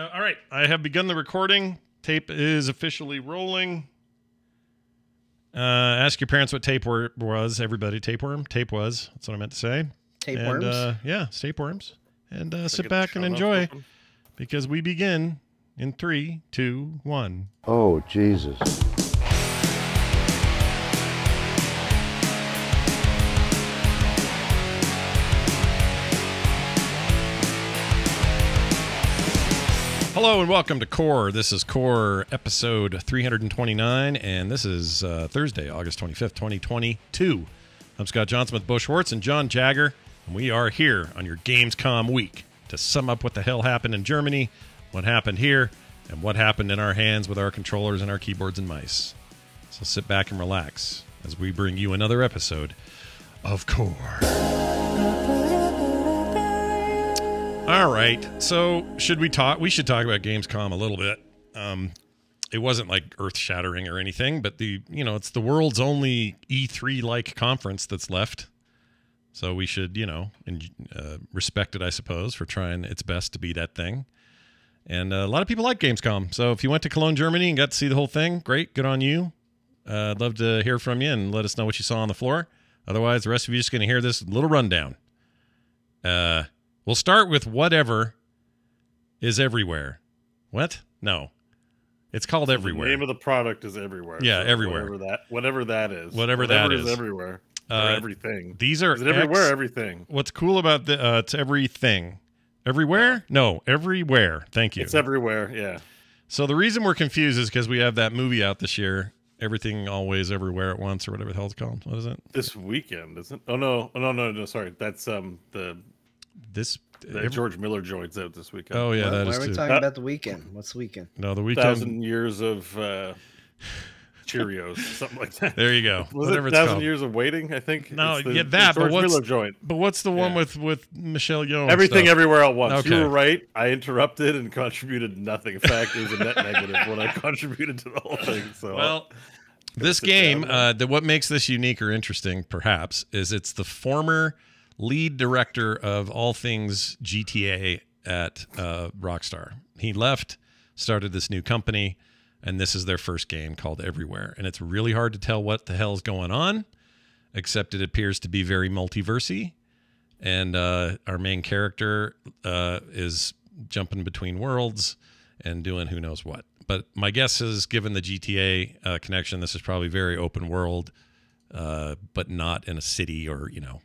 Uh, all right, I have begun the recording. Tape is officially rolling. Uh, ask your parents what tapeworm was. Everybody, tapeworm. Tape was. That's what I meant to say. Tapeworms. And, uh, yeah, tapeworms. And uh, sit back and enjoy because we begin in three, two, one. Oh, Jesus. Hello and welcome to Core. This is Core episode 329, and this is uh, Thursday, August 25th, 2022. I'm Scott Johnson with Beau Schwartz and Jon Jagger, and we are here on your Gamescom week to sum up what the hell happened in Germany, what happened here, and what happened in our hands with our controllers and our keyboards and mice. So sit back and relax as we bring you another episode of Core. All right. So should we talk? We should talk about Gamescom a little bit. Um, it wasn't like earth shattering or anything, but the you know it's the world's only E3 like conference that's left. So we should you know en- uh, respect it, I suppose, for trying its best to be that thing. And uh, a lot of people like Gamescom. So if you went to Cologne, Germany, and got to see the whole thing, great, good on you. Uh, I'd love to hear from you and let us know what you saw on the floor. Otherwise, the rest of you just going to hear this little rundown. Uh, We'll start with whatever is everywhere. What? No. It's called everywhere. The name of the product is everywhere. Yeah, everywhere. Whatever that, whatever that is. Whatever Whatever that is is. everywhere. or Uh, everything. These are Is it everywhere? Everything. What's cool about the uh, it's everything. Everywhere? No, everywhere. Thank you. It's everywhere. Yeah. so the reason we're confused is because we have that movie out this year, Everything Always Everywhere at Once or whatever the hell it's called. What is it? This weekend, isn't? Oh no, oh, no, no, no. Sorry, that's um the, This the every- George Miller joint's out this weekend. Oh yeah, Why- that why is are we too. talking Uh, about the weekend? What's the weekend? No, the weekend. thousand years of uh, Cheerios, something like that. There you go. Was whatever it it's thousand called. years of waiting? I think. No, It's the, yeah, the that, but what's- Miller joint. But what's the one Yeah. with with Michelle Yeoh? Everything stuff? everywhere at once. Okay. You were right. I interrupted and contributed nothing. In fact, it was a net negative when I contributed to the whole thing. So Well, this game, down. uh, the, what makes this unique or interesting, perhaps, is it's the former lead director of all things GTA at uh, Rockstar. He left, started this new company, and this is their first game called Everywhere. And it's really hard to tell what the hell's going on, except it appears to be very multiversy. And uh, our main character uh, is jumping between worlds and doing who knows what. But my guess is, given the GTA uh, connection, this is probably very open world, uh, but not in a city or you know,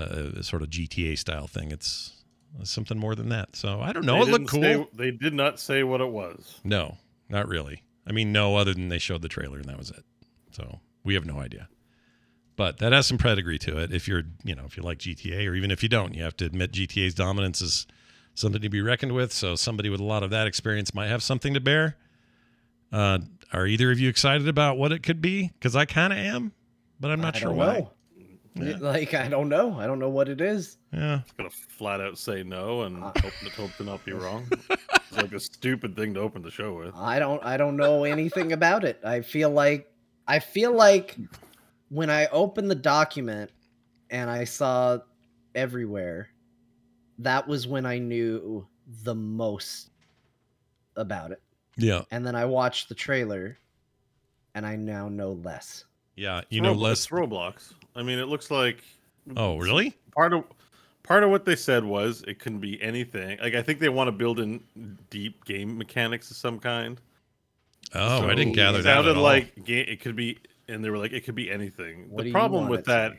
uh, a sort of GTA style thing. It's, it's something more than that. So I don't know. they it looked cool. didn't say- they did not say what it was. No, not really. I mean, no, other than they showed the trailer and that was it. So we have no idea. But that has some pedigree to it. If you're, you know, if you like GTA, or even if you don't, you have to admit GTA's dominance is something to be reckoned with. So somebody with a lot of that experience might have something to bear. Uh, are either of you excited about what it could be? Because I kind of am, but I'm not I sure don't why. know. Yeah. Like I don't know. I don't know what it is. Yeah, gonna flat out say no and Uh. hope, to- hope to not be wrong. it's like a stupid thing to open the show with. I don't. I don't know anything about it. I feel like. I feel like when I opened the document and I saw everywhere, that was when I knew the most about it. yeah, And then I watched the trailer, and I now know less. yeah. You know, Roblo- less. it's Roblox. I mean, it looks like Oh, really? part of part of what they said was it can be anything. Like I think they want to build in deep game mechanics of some kind. Oh, I didn't gather it that. sounded at all. like ga- it could be, and they were like it could be anything. What the problem with that?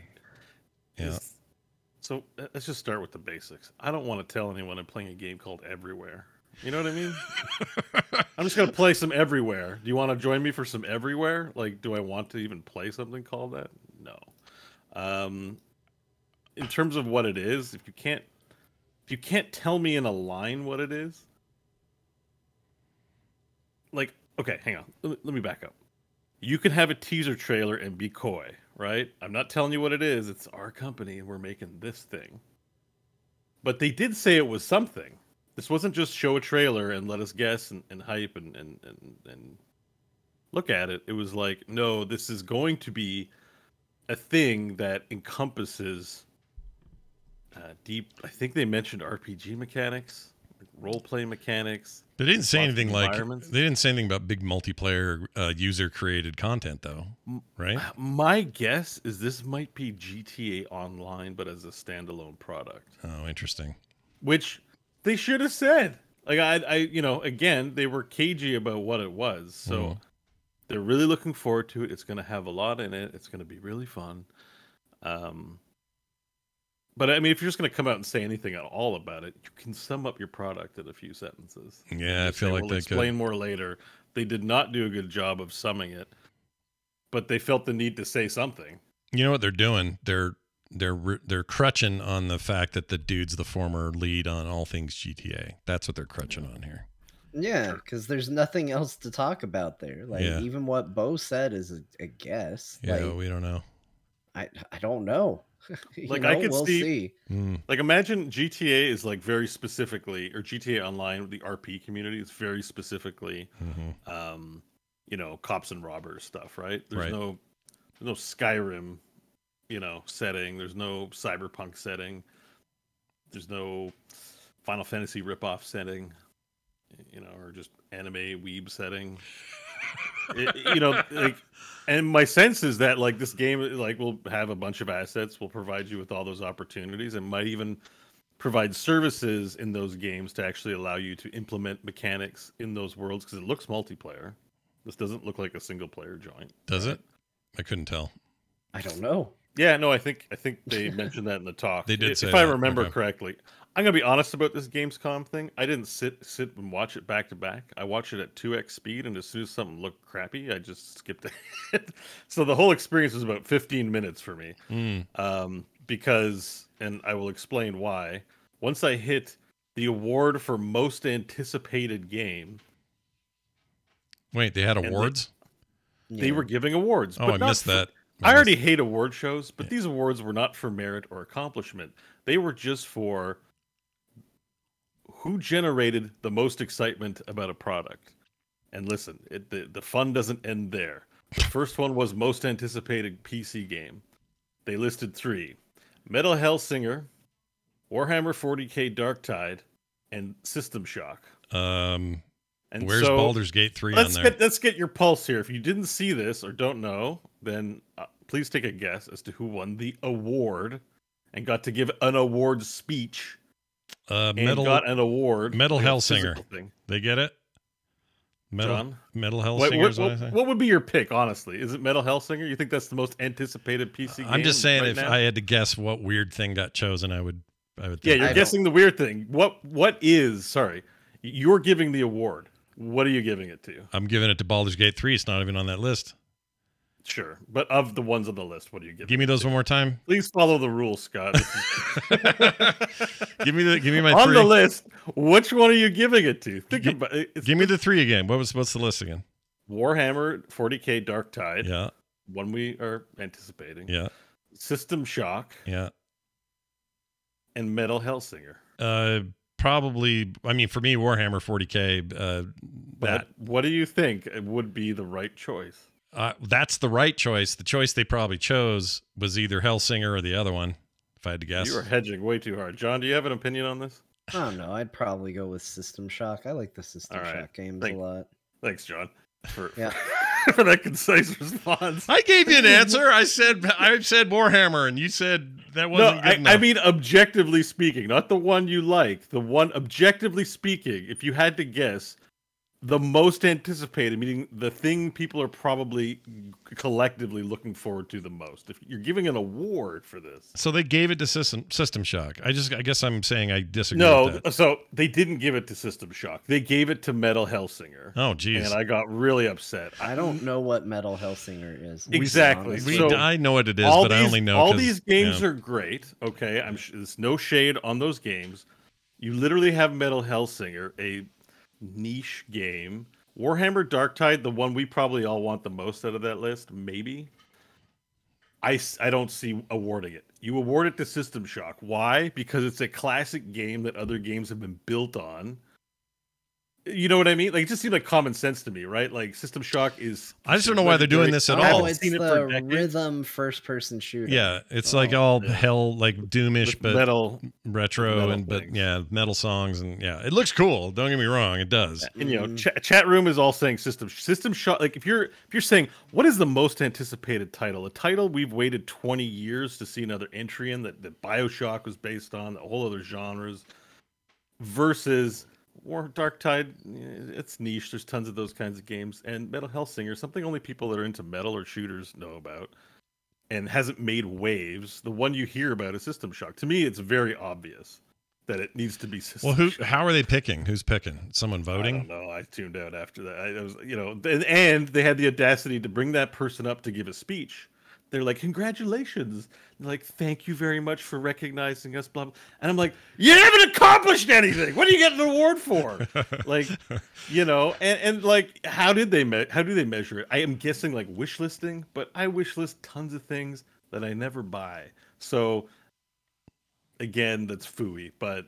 Yeah. is- so uh, let's just start with the basics. I don't want to tell anyone I'm playing a game called Everywhere. You know what I mean? I'm just gonna play some Everywhere. Do you want to join me for some Everywhere? Like, do I want to even play something called that? Um, in terms of what it is, if you can't, if you can't tell me in a line what it is, like, okay, hang on, let me, let me back up. You can have a teaser trailer and be coy, right? I'm not telling you what it is. It's our company, and we're making this thing. But they did say it was something. This wasn't just show a trailer and let us guess and, and hype and, and, and, and look at it. It was like, no, this is going to be a thing that encompasses uh, deep. I think they mentioned RPG mechanics, role play mechanics. They didn't say anything like they didn't say anything about big multiplayer uh, user created content though, right? My guess is this might be GTA Online, but as a standalone product, Oh, interesting. which they should have said. Like I, I, you know, again, they were cagey about what it was, so Mhm. They're really looking forward to it. It's going to have a lot in it. It's going to be really fun. Um, but I mean, if you're just going to come out and say anything at all about it, you can sum up your product in a few sentences. Yeah, I feel say, like we'll they explain could. more later. They did not do a good job of summing it, but they felt the need to say something. You know what they're doing? They're they're they're crutching on the fact that the dude's the former lead on all things GTA. That's what they're crutching on here. Yeah, because there's nothing else to talk about there. Like Yeah. even what Beau said is a, a guess. Yeah, like we don't know. I I don't know. You Like, I could we'll see- Mm, Like imagine GTA is like very specifically, or GTA Online, the RP community is very specifically, mhm. um, you know, cops and robbers stuff, right? There's Right. no, there's no Skyrim, you know, setting. There's no cyberpunk setting. There's no Final Fantasy ripoff setting, you know, or just anime weeb setting. It- you know, like, and my sense is that like this game, like, will have a bunch of assets, will provide you with all those opportunities, and might even provide services in those games to actually allow you to implement mechanics in those worlds because it looks multiplayer. This doesn't look like a single player joint. Does it? I couldn't tell. I don't know. Yeah, no, I think I think they mentioned that in the talk. They did if, say if I remember okay. correctly. I'm gonna be honest about this Gamescom thing. I didn't sit sit and watch it back to back. I watched it at two x speed, and as soon as something looked crappy, I just skipped it. so the whole experience was about 15 minutes for me. Mm, um, because, and I will explain why. Once I hit the award for most anticipated game, wait, they had awards? they Yeah. were giving awards. Oh, but I not missed for- that. I already missed- hate award shows, but Yeah. these awards were not for merit or accomplishment. They were just for who generated the most excitement about a product. And listen, it, the, the fun doesn't end there. The first one was most anticipated PC game. They listed three Metal Hellsinger, Warhammer 40k Dark Tide, and System Shock. Um, And where's so, Baldur's Gate three let's there? get let's get your pulse here. If you didn't see this or don't know, then uh, please take a guess as to who won the award and got to give an award speech Uh, and metal. got an award. Metal Hellsinger. Thing. They get it. Metal. Jon, Metal what, Hellsinger. what, what what, what would be your pick? Honestly, is it Metal Hellsinger? You think that's the most anticipated PC game? I'm just saying, right if now? I had to guess what weird thing got chosen, I would. I would. yeah, you're I don't- guessing the weird thing. What what is? Sorry, you're giving the award. What are you giving it to? I'm giving it to Baldur's Gate three. It's not even on that list. Sure, but of the ones on the list, what do you give? Give me those one more time. Please follow the rules, Scott. Give me the. Give me my on three. the list, which one are you giving it to? Think Gi- about it. Give me the three again. What was what's the list again? Warhammer 40k Dark Tide, Yeah, one we are anticipating. yeah, System Shock yeah. and Metal Hellsinger. Uh, probably. I mean, for me, Warhammer 40k. Uh, But that what do you think would be the right choice? Uh, that's the right choice. The choice they probably chose was either Hellsinger or the other one. If I had to guess. You are hedging way too hard. Jon, do you have an opinion on this? I don't know. I'd probably go with System Shock. I like the System All right. Shock games Thank- a lot. Thanks, Jon, for Yeah. for that concise response. I gave you an answer. I said I said Warhammer, and you said that wasn't good I, enough. I mean objectively speaking, not the one you like. The one objectively speaking, if you had to guess, the most anticipated, meaning the thing people are probably collectively looking forward to the most. If you're giving an award for this, so they gave it to System System Shock. I just I guess I'm saying I disagree. no, with that. so they didn't give it to System Shock. They gave it to Metal Hellsinger, Oh, geez. and I got really upset. I don't know what Metal Hellsinger is. Exactly. we, so- I know what it is, all but these, I only know all 'cause- these games yeah. are great. Okay, I'm sh- there's no shade on those games. You literally have Metal Hellsinger, a niche game. Warhammer Dark Tide, the one we probably all want the most out of that list, maybe. I, I don't see awarding it. You award it to System Shock. Why? Because it's a classic game that other games have been built on. You know what I mean? Like it just seemed like common sense to me, right? Like System Shock is. I just don't know why they're doing this at I all. haven't Oh, it's seen it for the decades. rhythm first-person shooter. Yeah, it's like Oh, all yeah. hell like doomish, With but metal. retro metal and but yeah, metal songs and yeah, it looks cool. Don't get me wrong, it does. And you know, Mhm. cha- chat room is all saying System System Shock. Like if you're if you're saying what is the most anticipated title, a title we've waited 20 years to see another entry in that that Bioshock was based on, the whole other genres, versus War Dark Tide. eh, It's niche. There's tons of those kinds of games, and Metal Hellsinger, something only people that are into metal or shooters know about, and hasn't made waves. The one you hear about is System Shock. To me, it's very obvious that it needs to be System Well, who? Shock. How are they picking? Who's picking? Someone I voting? don't know. I tuned out after that. I, it was, you know, and, and they had the audacity to bring that person up to give a speech. They're like, "Congratulations!" They're like, "Thank you very much for recognizing us." Blah blah. And I'm like, "You haven't accomplished anything. What do you get an award for?" like, you know, and and like, how did they me- how do they measure it? I am guessing like wish listing, but I wish list tons of things that I never buy. So, again, that's fooey, but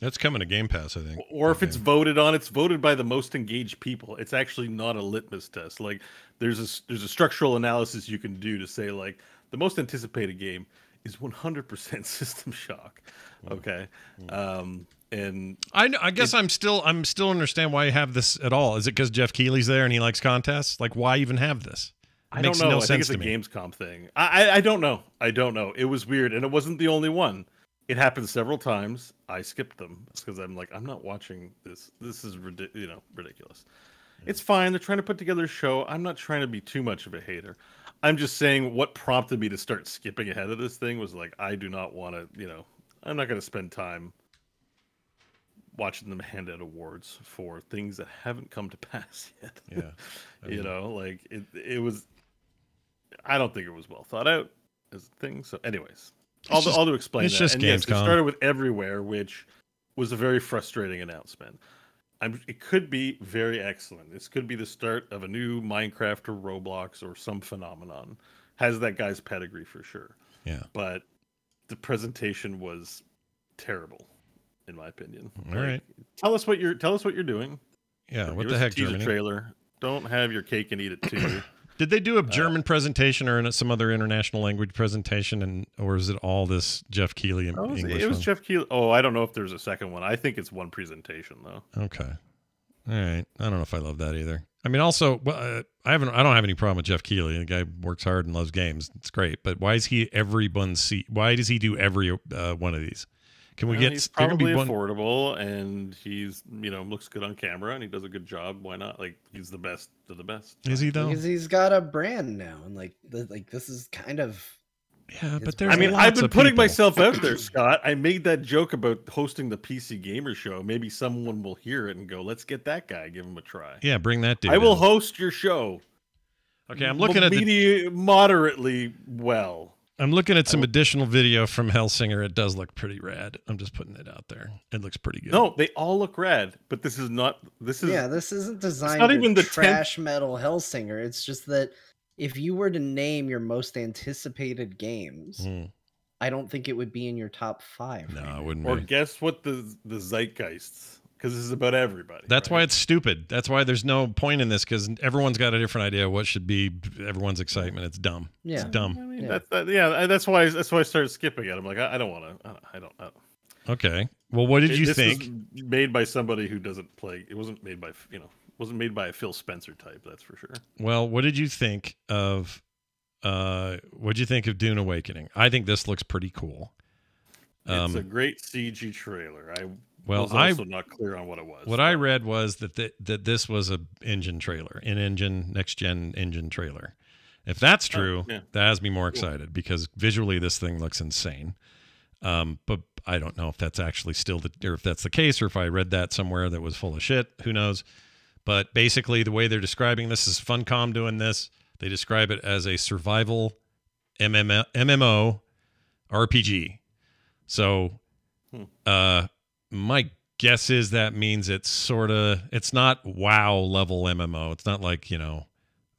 That's coming to Game Pass, I think. or if it's voted on, it's voted by the most engaged people. It's actually not a litmus test. Like there's a there's a structural analysis you can do to say like the most anticipated game is 100% System Shock. Okay, um, and I know, I guess I'm still I'm still understand why you have this at all. Is it because Jeff Keighley's there and he likes contests? Like, why even have this? It I makes don't know. no I think it's a me. Gamescom thing. I, I I don't know. I don't know. It was weird, and it wasn't the only one. It happened several times. I skipped them because I'm like, I'm not watching this. This is you know ridiculous. It's fine. They're trying to put together a show. I'm not trying to be too much of a hater. I'm just saying what prompted me to start skipping ahead of this thing was like, I do not want to. You know, I'm not going to spend time watching them hand out awards for things that haven't come to pass yet Yeah. I you know like it it was i don't think it was well thought out as a thing so anyways all, just- to explain it's that. just and yes, it started with everywhere which was a very frustrating announcement I'm, it could be very excellent this could be the start of a new minecraft or roblox or some phenomenon has that guy's pedigree for sure Yeah. but the presentation was terrible in my opinion All right. tell us what you're tell us what you're doing Yeah. What the heck, teaser Germany? trailer don't have your cake and eat it too Did they Uh, do a German presentation or some other international language presentation, and or is it all this Jeff Keighley in was, English? it was one? Jeff Keighley. Oh, I don't know if there's a second one. I think it's one presentation though. Okay. All right. I don't know if I love that either. I mean, also, well, uh, I haven't. I don't have any problem with Jeff Keighley. The guy works hard and loves games. It's great. But why is he everyone's seat? Why does he do every uh, one of these? Can we Well, get? he's can probably be one. affordable, and he's you know looks good on camera, and he does a good job. Why not? Like he's the best of the best. Is he though? because he's got a brand now, and like, the, like this is kind of Yeah, but there's. I mean, lots I've been putting people. myself out there, Scott. I made that joke about hosting the PC Gamer Show. Maybe someone will hear it and go, "Let's get that guy. Give him a try." Yeah, bring that dude. I will host your show. Okay, I'm looking at the, moderately well. I'm looking at some additional video from Hellsinger. It does look pretty rad. I'm just putting it out there. It looks pretty good. No, they all look rad, but this is not. This is yeah. This isn't designed not even the tenth- trash metal Hellsinger. It's just that if you were to name your most anticipated games, Mm, I don't think it would be in your top five. no, I wouldn't. Or be. guess what the the zeitgeists? Because this is about everybody. That's why it's stupid. That's why there's no point in this because everyone's got a different idea of what should be everyone's excitement. It's dumb. Yeah, It's dumb. I mean, Yeah. that's that, yeah. That's why. That's why I started skipping it. I'm like, I, I don't want to. I don't. I don't. Okay. Well, what did It- you this think? was made by somebody who doesn't play. It wasn't made by you know. Wasn't made by a Phil Spencer type. That's for sure. Well, what did you think of? Uh, what did you think of Dune Awakening? I think this looks pretty cool. it's a Um, great CG trailer. I well, I also not clear on what it was. what I read was that th- that this was a engine trailer, an engine next gen engine trailer. If that's Oh, true, yeah. that has me more excited because visually this thing looks insane. Um, but I don't know if that's actually still the or if that's the case or if I read that somewhere that was full of shit. Who knows? But basically, the way they're describing this is Funcom doing this. They describe it as a survival MMO, MMO RPG. So, Hmm. uh, my guess is that means it's sort of it's not WoW level MMO. It's not like you know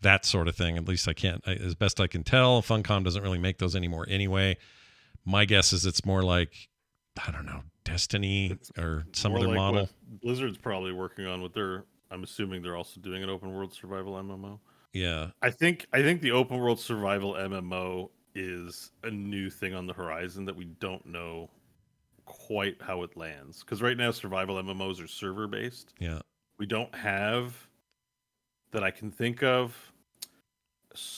that sort of thing. At least I can't, I, as best I can tell. Funcom doesn't really make those anymore anyway. My guess is it's more like I don't know, Destiny It's or some other like model. Blizzard's probably working on with their. I'm assuming they're also doing an open world survival MMO. Yeah, I think I think the open world survival MMO is a new thing on the horizon that we don't know quite how it lands. Because right now, survival MMOs are server based. yeah. We don't have that I can think of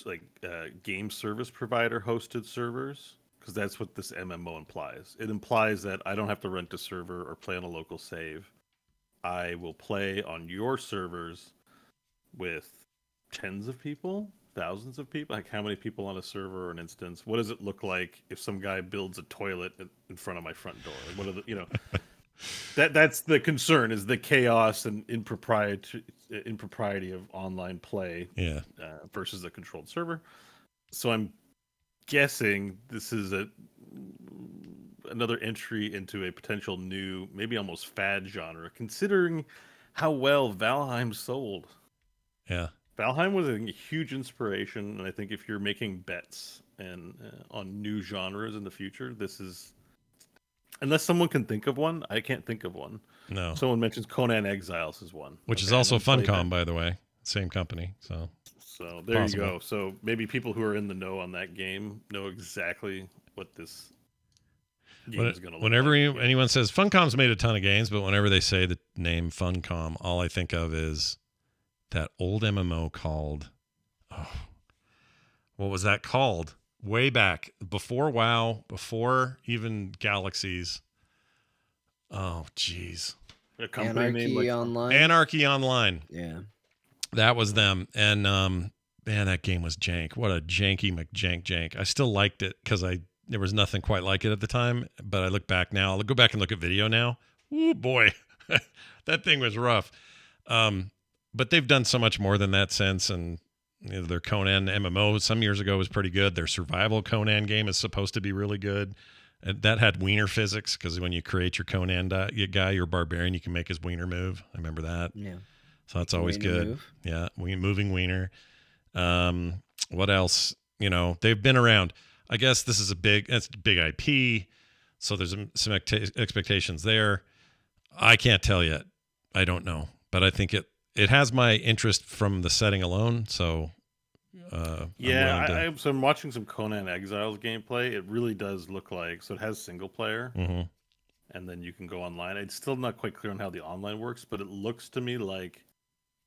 like uh, game service provider hosted servers because that's what this MMO implies. It implies that I don't have to rent a server or play on a local save. I will play on your servers with tens of people, thousands of people. Like how many people on a server or an instance? What does it look like if some guy builds a toilet in- front of my front door? Like, what are the you know? that that's the concern is the chaos and impropriety impropriety of online play Yeah. uh, versus a controlled server. So I'm guessing this is a another entry into a potential new, maybe almost fad genre, considering how well Valheim sold. Yeah. Valheim was a huge inspiration, and I think if you're making bets and uh, on new genres in the future, this is. Unless someone can think of one, I can't think of one. No. Someone mentions Conan Exiles is one, Which is Okay, I also haven't played that. Funcom, by the way. Same company. So So there Possible. you go. So maybe people who are in the know on that game know exactly what this game When- is going to look whenever like. anyone says Funcom's made a ton of games, but whenever they say the name Funcom, all I think of is that old MMO called oh, what was that called? Way back before WoW, before even Galaxies. Oh, jeez. a company Anarchy like Online. Anarchy Online. yeah. That was them. And um man, that game was jank. What a janky McJank jank. I still liked it because I there was nothing quite like it at the time. But I look back now. I'll go back and look at video now. Ooh boy. that thing was rough. Um, but they've done so much more than that since and you know, their Conan MMO some years ago was pretty good. Their survival Conan game is supposed to be really good. And that had wiener physics because when you create your Conan guy, your barbarian, you can make his wiener move. I remember that. Yeah. So that's always Wiener good. move. Yeah, we moving wiener. Um, what else? You know, they've been around. I guess this is a big, big IP, so there's some expectations there. I can't tell yet. I don't know, but I think it it has my interest from the setting alone. So, uh, I'm Yeah, to- I, I, so I'm watching some Conan Exiles gameplay. It really does look like so. It has single player, Mhm. and then you can go online. It's still not quite clear on how the online works, but it looks to me like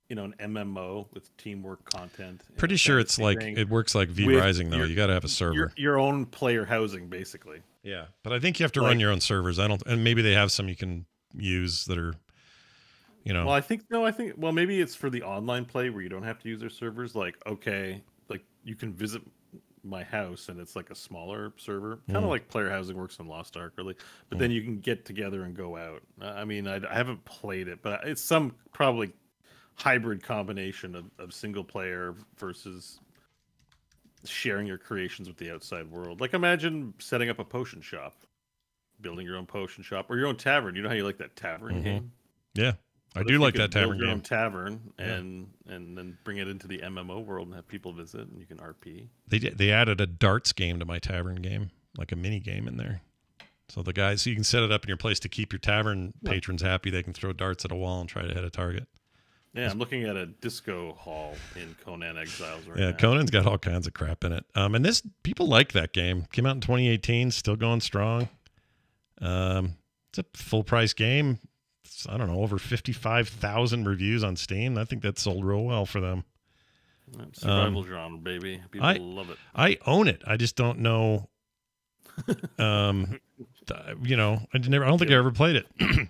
you know an MMO with teamwork content. Pretty sure it's like it works like V Rising though. your- You got to have a server. your, your own player housing, basically. Yeah, but I think you have to Like- run your own servers. I don't, and maybe they have some you can use that are, you know, Well, I think no, I think well maybe it's for the online play where you don't have to use their servers. Like okay, like you can visit my house and it's like a smaller server, kind of Mm. like player housing works in Lost Ark, really. But then you can get together and go out. I mean, I, I haven't played it, but it's some probably hybrid combination of, of single player versus sharing your creations with the outside world. Like imagine setting up a potion shop, building your own potion shop or your own tavern. You know how you like that tavern Mhm. game? yeah, I do like that tavern game. tavern Yeah. and and then bring it into the MMO world and have people visit and you can RP. They did, they added a darts game to my tavern game, like a mini game in there. So the guys, you can set it up in your place to keep your tavern Yeah. patrons happy. They can throw darts at a wall and try to hit a target. Yeah, I'm looking at a disco hall in Conan Exiles right now. yeah, now. Conan's got all kinds of crap in it. Um, and this people like that game. Came out in 2018, still going strong. Um, it's a full price game. I don't know, over 55,000 reviews on Steam. I think that sold real well for them. Yeah, Survival genre, baby. People I- love it. I own it. I just don't know. Um, you know, I never. I don't think I ever played it.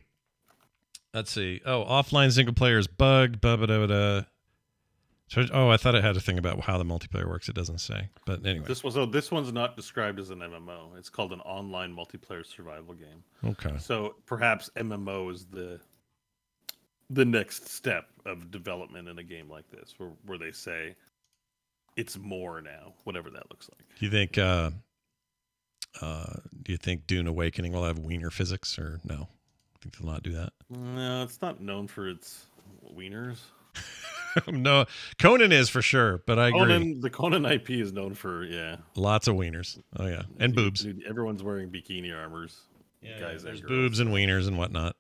Let's see. Oh, offline single player is bugged. Blah, blah, blah, blah. So, oh, I thought it had a thing about how the multiplayer works. It doesn't say. But anyway, This was so this one's not described as an MMO. It's called an online multiplayer survival game. okay. So perhaps MMO is the the next step of development in a game like this, where where they say it's more now, whatever that looks like. Do you think? Uh, uh, do you think Dune Awakening will have wiener physics or no? I think they'll not do that. No, it's not known for its wieners. no, Conan is for sure, but I agree. Conan, the Conan IP is known for yeah, Lots of wieners. Oh yeah, and boobs. Dude, everyone's wearing bikini armors. guys there's and boobs and wieners and whatnot.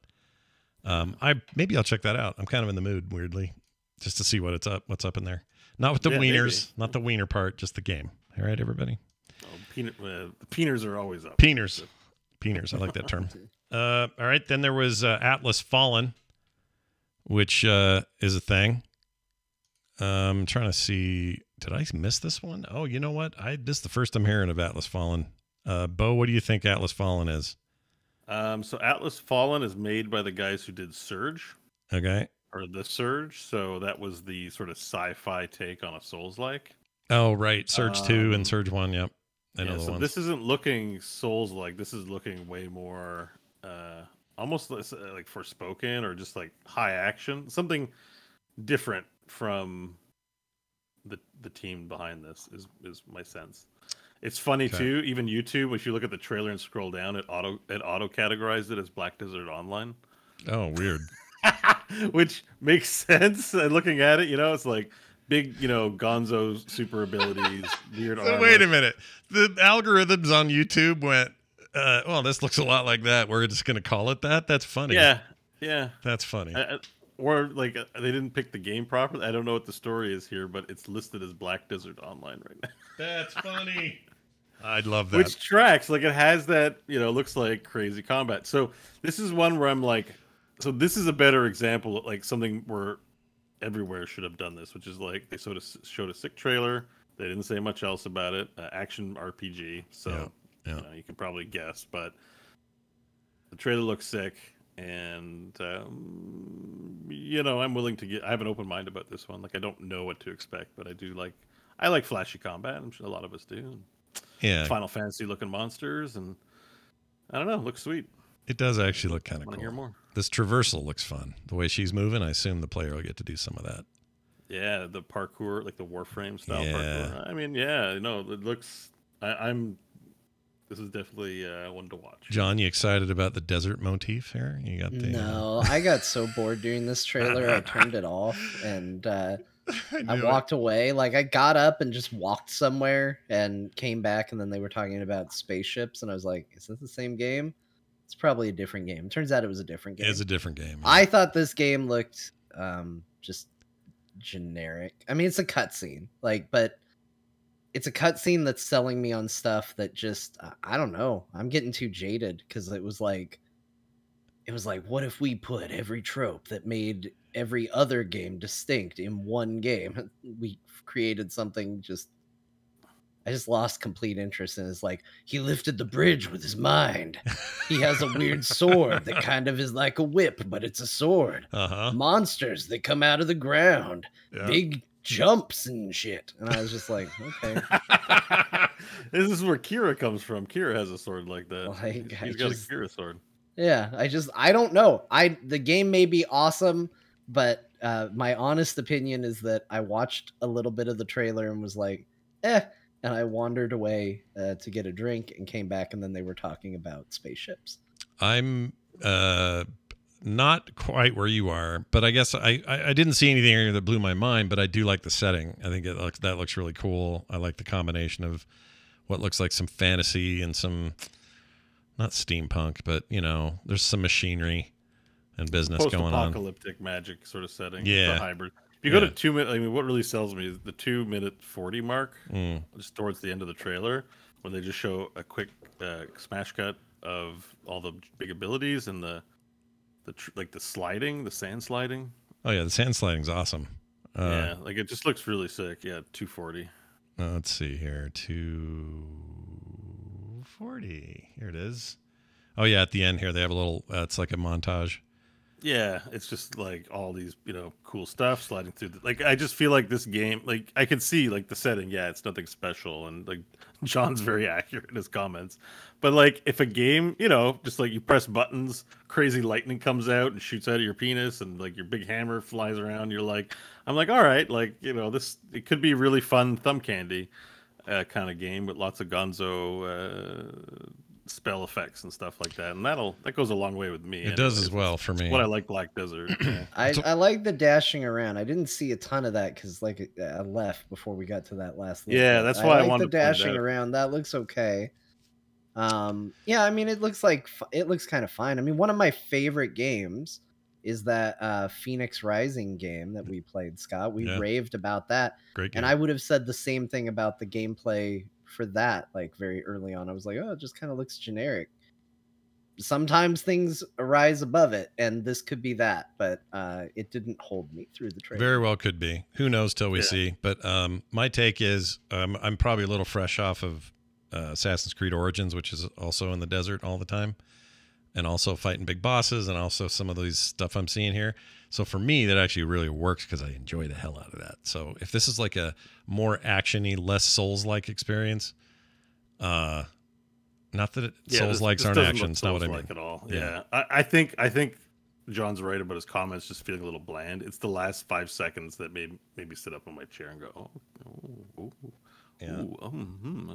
Um, I maybe I'll check that out. I'm kind of in the mood, weirdly, just to see what it's up, what's up in there. Not with the Yeah, wieners, maybe. not the wiener part, just the game. All right, everybody. Oh, peanut, uh, the peeners are always up. Peeners, peeners. I like that term. Uh, all right, then there was uh, Atlas Fallen, which uh, is a thing. Um, I'm trying to see. Did I miss this one? Oh, you know what? I this is the first I'm hearing of Atlas Fallen. Uh, Beau, what do you think Atlas Fallen is? Um, so Atlas Fallen is made by the guys who did Surge Okay. or the Surge. So that was the sort of sci-fi take on a Souls-like. Oh, right. Surge two Um, and Surge one. Yep. I Yeah, so ones. this isn't looking Souls-like. This is looking way more, uh, almost less, uh, like Forspoken or just like high action, something different from the the team behind this. Is is my sense. It's funny Okay. too. Even YouTube, if you look at the trailer and scroll down, it auto it auto categorized it as Black Desert Online. oh, weird. which makes sense. And looking at it, you know, it's like big, you know, Gonzo super abilities, weird. So armor. wait a minute. The algorithms on YouTube went. Uh, well, this looks a lot like that. We're just gonna call it that. That's funny. Yeah, yeah. That's funny. I- I- or like uh, they didn't pick the game properly. I don't know what the story is here, but it's listed as Black Desert Online right now, That's funny. I'd love that. which tracks. Like it has that, you know, looks like crazy combat. So this is one where I'm like, so this is a better example, of like something where everywhere should have done this, which is like they sort of showed a sick trailer. They didn't say much else about it. Uh, action RPG. So Yeah, yeah. You, know, you can probably guess, but the trailer looks sick, and um, you know I'm willing to get. I have an open mind about this one. Like I don't know what to expect, but I do like. I like flashy combat. I'm sure a lot of us do. yeah, Final Fantasy looking monsters, and I don't know. Looks sweet. it does actually look kind of Want to hear cool. more? This traversal looks fun. The way she's moving, I assume the player will get to do some of that. Yeah, the parkour, like the Warframe style Yeah. parkour. I mean, yeah, no, it looks. I, I'm. This is definitely uh, one to watch. Jon, you excited about the desert motif here? You got the uh, No, I got so bored during this trailer, I turned it off and uh, I knew it. walked away. Like I got up and just walked somewhere and came back, and then they were talking about spaceships, and I was like, "Is this the same game?" It's probably a different game. Turns out it was a different game. It's a different game. I thought this game looked um, just generic. I mean, it's a cutscene, like, but it's a cutscene that's selling me on stuff that just I- I don't know. I'm getting too jaded because it was like, it was like, what if we put every trope that made every other game distinct in one game? We created something just. I just lost complete interest and. It's like he lifted the bridge with his mind. He has a weird sword that kind of is like a whip, but it's a sword. Uh huh. Monsters that come out of the ground, big jumps and shit. And I was just like, okay. this is where Kira comes from. Kira has a sword like that. Like, He's- I he's got just- a Kira sword. Yeah, I just I don't know. I the game may be awesome, but uh my honest opinion is that I watched a little bit of the trailer and was like, eh, and I wandered away uh, to get a drink and came back and then they were talking about spaceships. I'm uh not quite where you are, but I guess I, I I didn't see anything here that blew my mind, but I do like the setting. I think it looks that looks really cool. I like the combination of what looks like some fantasy and some not steampunk, but you know, there's some machinery and business going on. Post-apocalyptic magic sort of setting. Yeah. hybrid. If you go Yeah. to two minute, I mean, what really sells me is the two minute forty mark, Mm. just towards the end of the trailer, when they just show a quick uh, smash cut of all the big abilities and the the tr- like the sliding, the sand sliding. Oh yeah, the sand sliding's awesome. Uh, yeah, like it just looks really sick. Yeah, two forty. Uh, let's see here. 240. Here it is. Oh, yeah. At the end here, they have a little, uh, it's like a montage. Yeah, it's just like all these, you know, cool stuff sliding through. The, like, I just feel like this game, like, I can see like the setting. Yeah, it's nothing special, and like Jon's very accurate in his comments. But like, if a game, you know, just like you press buttons, crazy lightning comes out and shoots out of your penis, and like your big hammer flies around, you're like, I'm like, all right, like, you know, this it could be really fun thumb candy uh, kind of game with lots of Gonzo. Uh, spell effects and stuff like that and that'll that goes a long way with me It does as well for me. what I like Black Desert. Yeah. I, I like the dashing around. I didn't see a ton of that because like I left before we got to that last. little Yeah, bit. that's why I like wanted the to point dashing out. around. That looks okay. Um, yeah, I mean, it looks like it looks kind of fine. I mean, one of my favorite games is that uh, Fenyx Rising game that we played, Scott. We Yeah. raved about that, Great game. and I would have said the same thing about the gameplay for that. Like very early on, I was like, oh, it just kind of looks generic. Sometimes things arise above it, and this could be that, but uh, it didn't hold me through the trailer. Very well could be. Who knows till we Yeah. see. But um, my take is um, I'm probably a little fresh off of uh, Assassin's Creed Origins, which is also in the desert all the time, and also fighting big bosses, and also some of these stuff I'm seeing here. So for me, that actually really works because I enjoy the hell out of that. So if this is like a more actiony, less Souls-like experience, uh, not that Yeah, Souls-likes aren't action. It's not what I mean. At all. Yeah. Yeah, I, I think I think Jon's right about his comments just feeling a little bland. It's the last five seconds that made made me sit up on my chair and go, oh, oh, ooh, Yeah. ooh, oh, hmm, eh,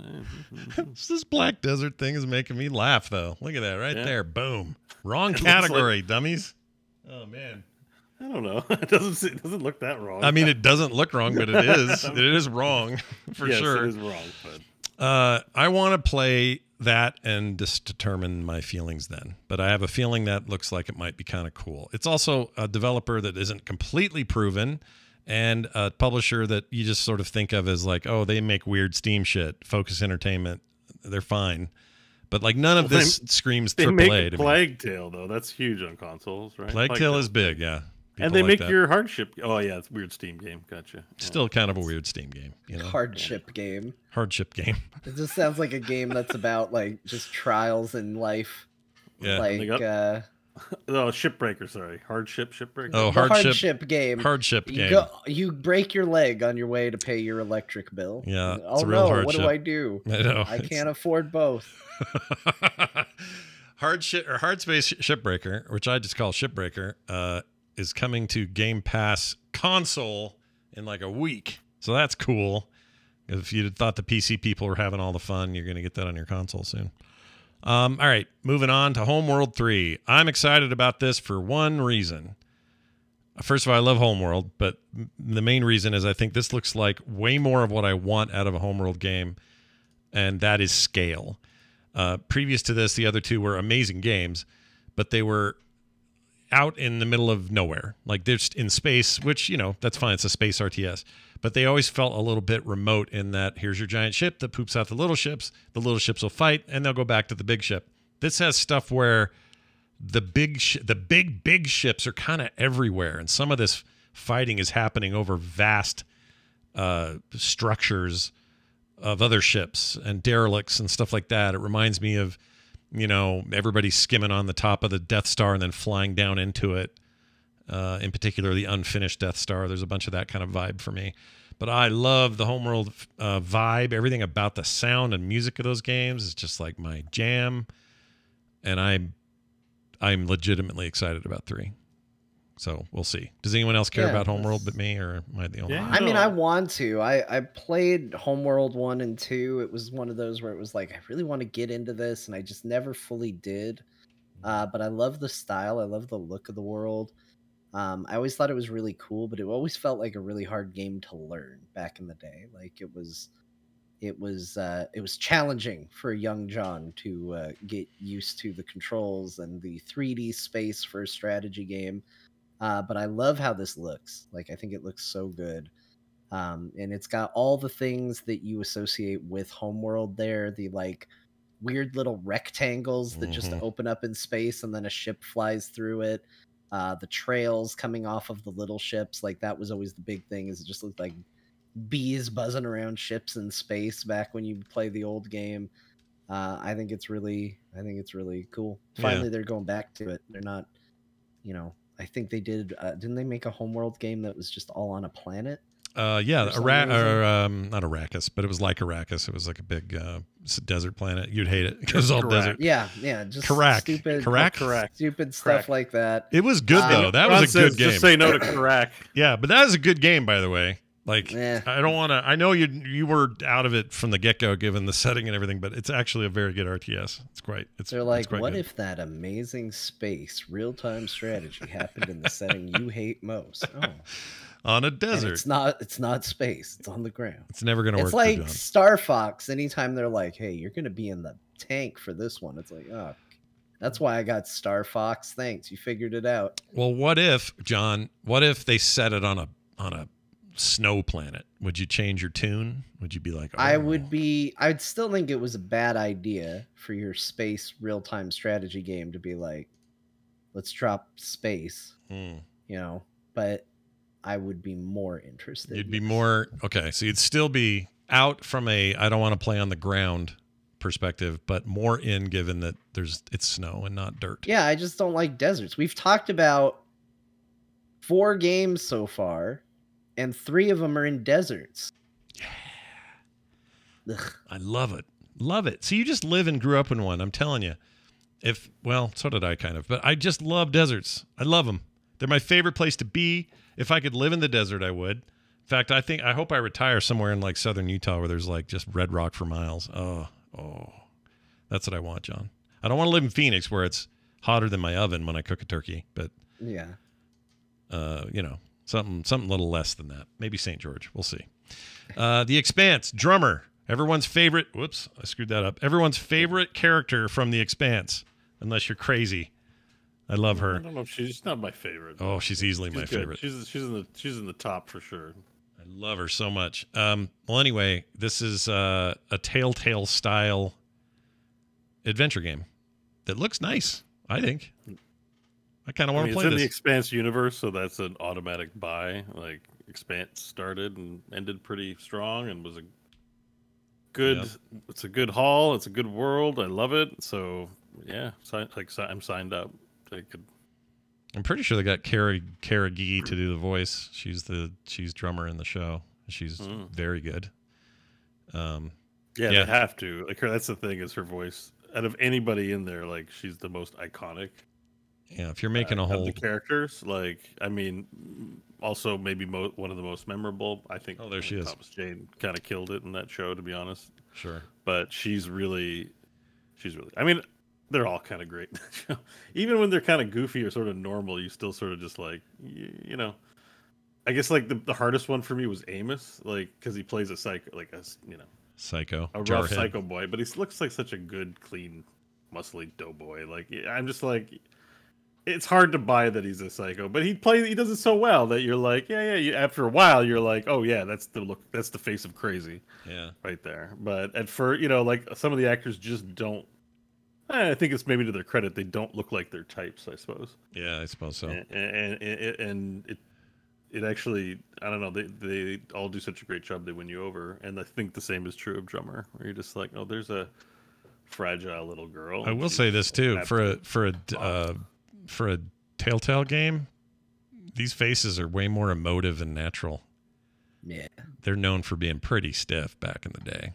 hmm, hmm." this black desert thing is making me laugh though. Look at that right Yeah. there. Boom. Wrong looks like- category, dummies. Oh man. I don't know. It doesn't it doesn't look that wrong. I mean, it doesn't look wrong, but it is. It is wrong for Yes, sure. It is wrong, but Uh, I want to play that and just determine my feelings then. But I have a feeling that looks like it might be kind of cool. It's also a developer that isn't completely proven and a publisher that you just sort of think of as like, oh, they make weird Steam shit. Focus Entertainment, they're fine. But like none of Well, they- this screams they AAA make to me. Plague Tale though. That's huge on consoles, right? Plague Tale is big, yeah. and they like make that. your hardship. Oh yeah, it's a weird Steam game. Gotcha. Yeah. still kind of a weird Steam game, you know, Hardship game. hardship game. It just sounds like a game that's about like just trials in life. Yeah. like got- uh, Oh, shipbreaker. Sorry, hardship. Shipbreaker. Oh, the hardship, hardship game. hardship you game. go, you break your leg on your way to pay your electric bill. Yeah, Oh it's a real no, what do. I do? I know. I can't afford both. Hard shit or Hard Space Shipbreaker, which I just call Shipbreaker, uh, is coming to Game Pass console in like a week. So that's cool. If you thought the PC people were having all the fun, you're going to get that on your console soon. Um, all right, moving on to Homeworld 3. I'm excited about this for one reason. First of all, I love Homeworld, but the main reason is I think this looks like way more of what I want out of a Homeworld game, and that is scale. Uh, previous to this, the other two were amazing games, but they were out in the middle of nowhere. Like they're just in space, which, you know, that's fine. It's a space RTS. But they always felt a little bit remote in that here's your giant ship that poops out the little ships. The little ships will fight and they'll go back to the big ship. This has stuff where the big sh- the big big ships are kind of everywhere and some of this fighting is happening over vast uh, structures of other ships and derelicts and stuff like that. It reminds me of, you know, everybody skimming on the top of the Death Star and then flying down into it. Uh, in particular, the unfinished Death Star. There's a bunch of that kind of vibe for me. But I love the Homeworld uh, vibe. Everything about the sound and music of those games is just like my jam. And I'm, I'm legitimately excited about three. So we'll see. Does anyone else care Yeah, about Homeworld but me, or am I the only Yeah. one? I mean, I want to. I I played Homeworld one and two. It was one of those where it was like I really want to get into this, and I just never fully did. Uh, but I love the style. I love the look of the world. Um, I always thought it was really cool, but it always felt like a really hard game to learn back in the day. Like it was, it was, uh, it was challenging for a young Jon to uh, get used to the controls and the 3D space for a strategy game. Uh, but I love how this looks. Like I think it looks so good. Um, and it's got all the things that you associate with Homeworld there. The like weird little rectangles that just Mhm. open up in space and then a ship flies through it. Uh, the trails coming off of the little ships, like that was always the big thing. Is it just looked like bees buzzing around ships in space back when you play the old game. Uh, I think it's really, I think it's really cool. Yeah. Finally, they're going back to it. They're not, you know, I think they did. Uh, didn't they make a Homeworld game that was just all on a planet? Uh, yeah, for some Ara- reason. or, um, not Arrakis, but it was like Arrakis. It was like a big uh, desert planet. You'd hate it because it's all Correct. desert. Yeah, yeah, just Correct. stupid, Correct. Correct. stupid stuff Correct. like that. It was good Uh, though. That Ron was a says, good game. Just say no to Kharak. yeah, but that was a good game, by the way. Like, Eh. I don't want to. I know you you were out of it from the get go, given the setting and everything, but it's actually a very good RTS. It's great. It's They're it's like, quite what good. if that amazing space real time strategy happened in the setting you hate most? Oh, on a and desert. it's not. It's not space. It's on the ground. It's never gonna It's work. It's like. Star Fox. Anytime they're like, "Hey, you're gonna be in the tank for this one," it's like, oh, that's why I got Star Fox. Thanks, you figured it out. Well, what if, Jon? What if they set it on a on a snow planet? Would you change your tune? Would you be like, I "Oh." would be. I'd still think it was a bad idea for your space real time strategy game to be like, let's drop space, Hmm. you know. But I would be more interested. You'd be more okay. So you'd still be out from a I don't want to play on the ground perspective, but more in given that there's it's snow and not dirt. Yeah, I just don't like deserts. We've talked about four games so far, and three of them are in deserts. Ugh. I love it. Love it. So you just live and grew up in one. I'm telling you. If well, so did I kind of, but I just love deserts. I love them. They're my favorite place to be. If I could live in the desert, I would. In fact, I think I hope I retire somewhere in like southern Utah where there's like just red rock for miles. Oh, oh, that's what I want, Jon. I don't want to live in Phoenix where it's hotter than my oven when I cook a turkey, but Yeah. uh, you know, something something a little less than that. Maybe St. George. We'll see. Uh, the Expanse, drummer, everyone's favorite. Whoops, I screwed that up. Everyone's favorite character from The Expanse, unless you're crazy. I love her. I don't know if she's not my favorite. Oh, she's easily She's my good. favorite. She's she's in the she's in the top for sure. I love her so much. Um, well, anyway, this is uh, a Telltale style adventure game that looks nice. I think. I kind of I want mean, to play it's in this. the Expanse universe, so that's an automatic buy. Like Expanse started and ended pretty strong, and was a good. It's a good haul. It's a good world. I love it. So yeah, like I'm signed up. I could. I'm pretty sure they got Cara Cara Gee to do the voice. She's the she's drummer in the show. She's Mm. very good. Um, Yeah, Yeah. they have to. Like her. That's the thing. Is her voice out of anybody in there? Like she's the most iconic. yeah, if you're making uh, a of whole, the characters. Like, I mean, also maybe mo- one of the most memorable. I think. Oh, there she is. Thomas Jane kind of killed it in that show, to be honest. sure, But she's really, she's really. I mean, they're all kind of great. Even when they're kind of goofy or sort of normal, you still sort of just like, you, you know. I guess like the, the hardest one for me was Amos, like because he plays a psycho, like a you know Psycho, a rough Jarhead. psycho boy, but he looks like such a good, clean, muscly doughboy. Like I'm just like, it's hard to buy that he's a psycho, but he plays, he does it so well that you're like, yeah, yeah. You, after a while, you're like, oh yeah, that's the look, that's the face of crazy Yeah, right there. But at first, you know, like some of the actors just don't. I think it's maybe to their credit, they don't look like their types, I suppose. yeah, I suppose so. And, and, and, and it it actually I don't know they they all do such a great job they win you over and I think the same is true of drummer where you're just like oh there's a fragile little girl I will say this too for a for a uh, for a Telltale game, these faces are way more emotive and natural. Yeah. They're known for being pretty stiff back in the day.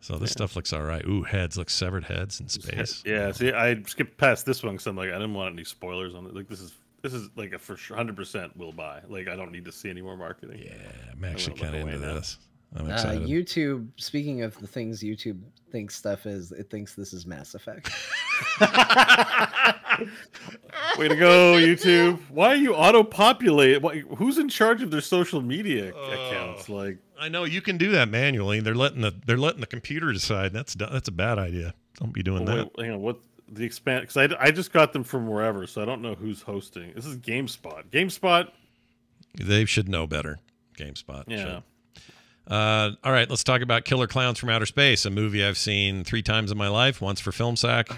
So this Yeah. stuff looks all right. Ooh, heads look severed heads in space. yeah see I skipped past this one because I'm like I didn't want any spoilers on it like this is this is like a for sure hundred percent will buy like I don't need to see any more marketing Yeah, I'm actually kind of away into now. this. I'm Uh, excited. YouTube. Speaking of the things YouTube thinks stuff is, it thinks this is Mass Effect. Way to go, YouTube! Why are you auto-populate? Who's in charge of their social media accounts? Oh. Like, I know you can do that manually. They're letting the they're letting the computer decide. That's that's a bad idea. Don't be doing well, that. wait, hang on, what the expand? Because I, I just got them from wherever, so I don't know who's hosting. This is GameSpot. GameSpot, They should know better. GameSpot. yeah. should. Uh, all right, let's talk about Killer Clowns from Outer Space, a movie I've seen three times in my life. Once for Film Sack.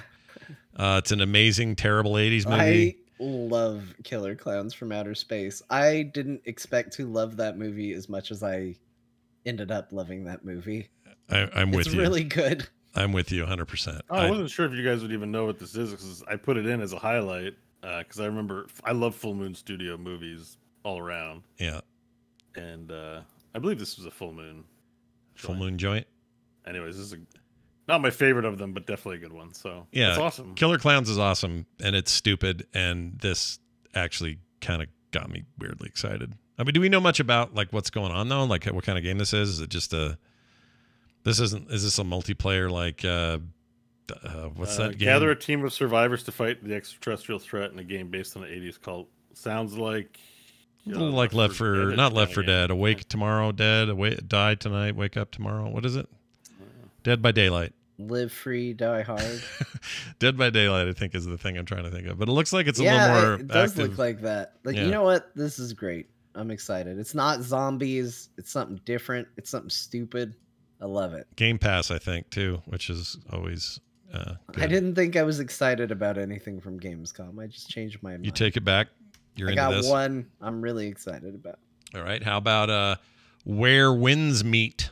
Uh, it's an amazing, terrible '80s movie. I love Killer Clowns from Outer Space. I didn't expect to love that movie as much as I ended up loving that movie. I, I'm with it's you. It's really good. I'm with you 100. percent Oh, I wasn't sure if you guys would even know what this is because I put it in as a highlight because I remember I love Full Moon Studio movies all around, Yeah, and uh, I believe this was a Full Moon. Full joint. Moon Joint. Anyways, this is a, not my favorite of them, but definitely a good one. So Yeah, it's awesome. Killer Clowns is awesome, and it's stupid. And this actually kind of got me weirdly excited. I mean, do we know much about like what's going on though? Like what kind of game this is? Is it just a? This isn't. Is this a multiplayer like? uh uh, what's Uh, that game? Gather a team of survivors to fight the extraterrestrial threat in a game based on the 80s cult. sounds like A little like Left for not Left for Dead. Awake tomorrow, dead. Awake, die tonight. Wake up tomorrow. What is it? Dead by Daylight. Live free, die hard. Dead by Daylight, I think, is the thing I'm trying to think of. But it looks like it's a yeah, little more it does active. look like that. Like Yeah. you know what? This is great. I'm excited. It's not zombies. It's something different. It's something stupid. I love it. Game Pass, I think, too, which is always. Uh, I didn't think I was excited about anything from Gamescom. I just changed my mind. You take it back. You're in. I into got this. one I'm really excited about. All right. How about uh, where winds meet?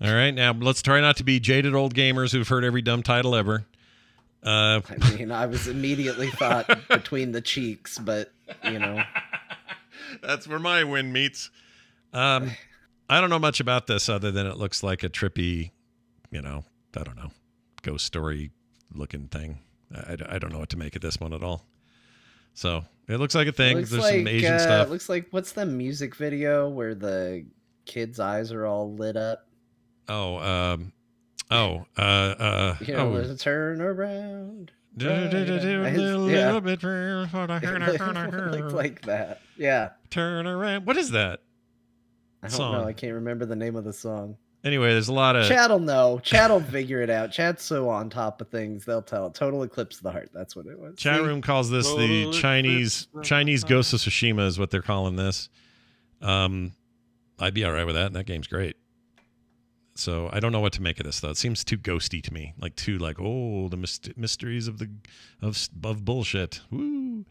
All right. Now let's try not to be jaded old gamers who've heard every dumb title ever. Uh, I mean, I was immediately thought between the cheeks, but you know, That's where my win meets. Um, I don't know much about this other than it looks like a trippy, you know, I don't know, ghost story looking thing. I, I- don't know what to make of this one at all. So it looks like a thing. There's like some Asian uh, stuff. looks like what's the music video where the kids' eyes are all lit up? Oh, um, oh, uh, uh, You know, oh. there's a turn around. Do, do, do, do, do, I- little, yeah. little bit for the It looked like that. Yeah. turn around. What is that? I don't Song. know. I can't remember the name of the song. Anyway, there's a lot of Chad will know. Chad will figure it out. Chad's so on top of things. They'll tell. Total eclipse of the heart. That's what it was. Chat room calls this the Chinese Chinese Ghost of Tsushima is what they're calling this. Um, I'd be all right with that. That game's great. So I don't know what to make of this though. It seems too ghosty to me, like too like oh the myst- mysteries of the of of bullshit. Woo.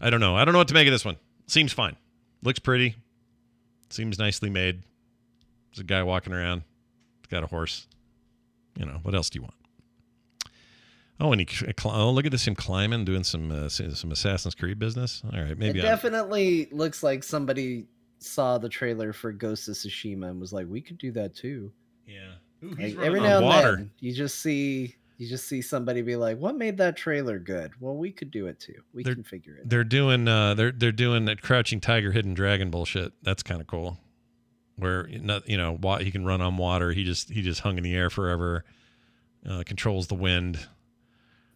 I don't know. I don't know what to make of this one. Seems fine. Looks pretty. Seems nicely made. There's a guy walking around. He's got a horse. You know what else do you want? Oh, and he oh look at this him climbing, doing some uh, some Assassin's Creed business. All right, maybe it I'm, definitely looks like somebody saw the trailer for Ghost of Tsushima and was like, "We could do that too." Yeah. Ooh, Like, every on now and water. then, you just see you just see somebody be like, "What made that trailer good?" Well, we could do it too. We They're- can figure it. They're doing uh they're they're doing that crouching tiger hidden dragon bullshit. That's kind of cool. Where not you know wa- he can run on water. He just he just hung in the air forever. Uh, controls the wind.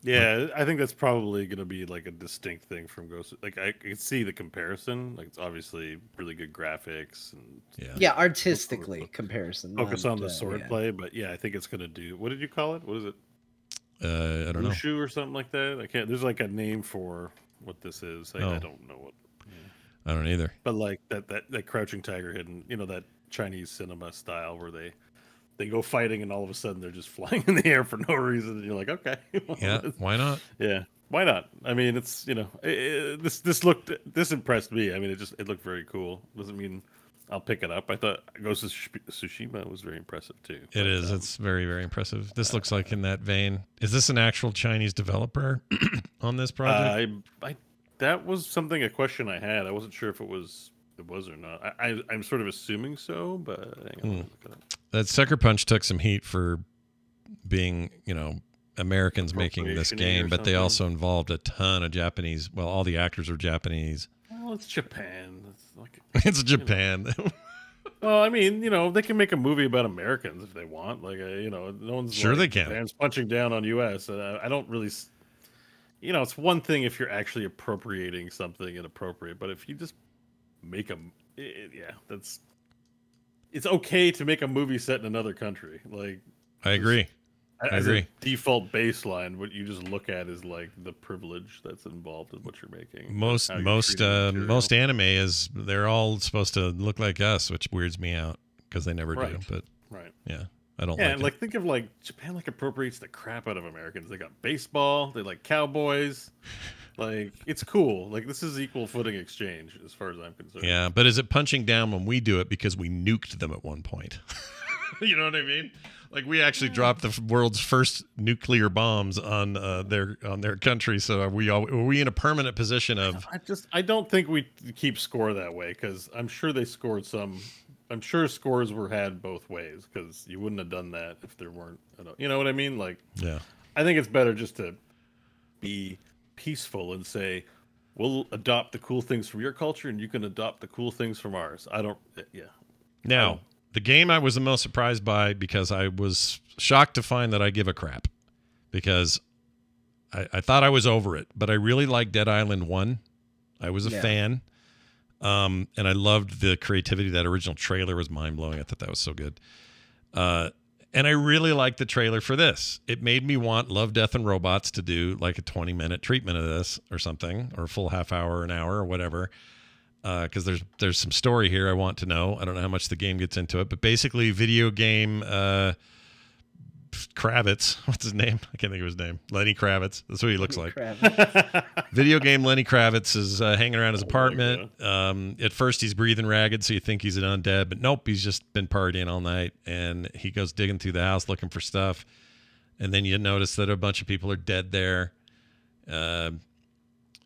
Yeah, I think that's probably going to be like a distinct thing from Ghost. Like I can see the comparison. Like it's obviously really good graphics and Yeah. Yeah, artistically comparison. focus on the uh, sword yeah. play. But yeah, I think it's going to do. What did you call it? What is it? Uh, I don't know. Mushu or something like that. I can't. There's like a name for what this is. I, I Oh. don't know what. I don't either. But like that that that crouching tiger hidden. You know that Chinese cinema style where they they go fighting and all of a sudden they're just flying in the air for no reason. And you're like, okay, well, Yeah. Why not? Yeah, why not? I mean, it's you know, i i this this looked this impressed me. I mean, it just it looked very cool. Doesn't mean I'll pick it up. I thought Ghost of Tsush- Tsushima was very impressive too. It But, is. um, It's very very impressive. This looks like in that vein. Is this an actual Chinese developer on this project? I I that was something a question I had. I wasn't sure if it was it was or not. I, I I'm sort of assuming so, but hang on, Hmm. Look it up. that Sucker Punch took some heat for being, you know, Americans making this game, but they also involved a ton of Japanese. Well, all the actors are Japanese. Well, it's Japan. It's like it's Japan. Well, I mean, you know, they can make a movie about Americans if they want. Like, uh, you know, no one's Sure like, they can. Japan's punching down on U.S. Uh, I don't really, you know, it's one thing if you're actually appropriating something inappropriate, but if you just make a, yeah, that's, it's okay to make a movie set in another country. Like, I agree. I as agree. a default baseline, what you just look at is like the privilege that's involved in what you're making. Most most uh, most anime is they're all supposed to look like us, which weirds me out because they never Right. do. But right. yeah, I don't Yeah, like like think of like Japan like appropriates the crap out of Americans. They got baseball, they like cowboys. Like it's cool. Like this is equal footing exchange as far as I'm concerned. Yeah, but is it punching down when we do it because we nuked them at one point? you know what I mean? Like we actually dropped the world's first nuclear bombs on uh, their on their country. So are we all, are we in a permanent position of I just I don't think we keep score that way because I'm sure they scored some. I'm sure scores were had both ways because you wouldn't have done that if there weren't. You know what I mean? Like yeah? I think it's better just to be peaceful and say, we'll adopt the cool things from your culture and you can adopt the cool things from ours. I don't, yeah. Now the game I was the most surprised by because I was shocked to find that I give a crap because I, I thought I was over it, but I really like Dead Island One. I was a Yeah. fan. Um, and I loved the creativity. That original trailer was mind blowing. I thought that was so good. Uh, and I really liked the trailer for this. It made me want Love, Death, and Robots to do like a 20 minute treatment of this or something, or a full half hour, an hour, or whatever. Because uh, there's there's some story here I want to know. I don't know how much the game gets into it, but basically, video game uh, Kravitz. What's his name? I can't think of his name. Lenny Kravitz. That's what he looks like. Video game Lenny Kravitz is uh, hanging around his oh apartment. Um, at first, he's breathing ragged, so you think he's an undead, but nope, he's just been partying all night. And he goes digging through the house looking for stuff. And then you notice that a bunch of people are dead there. Uh,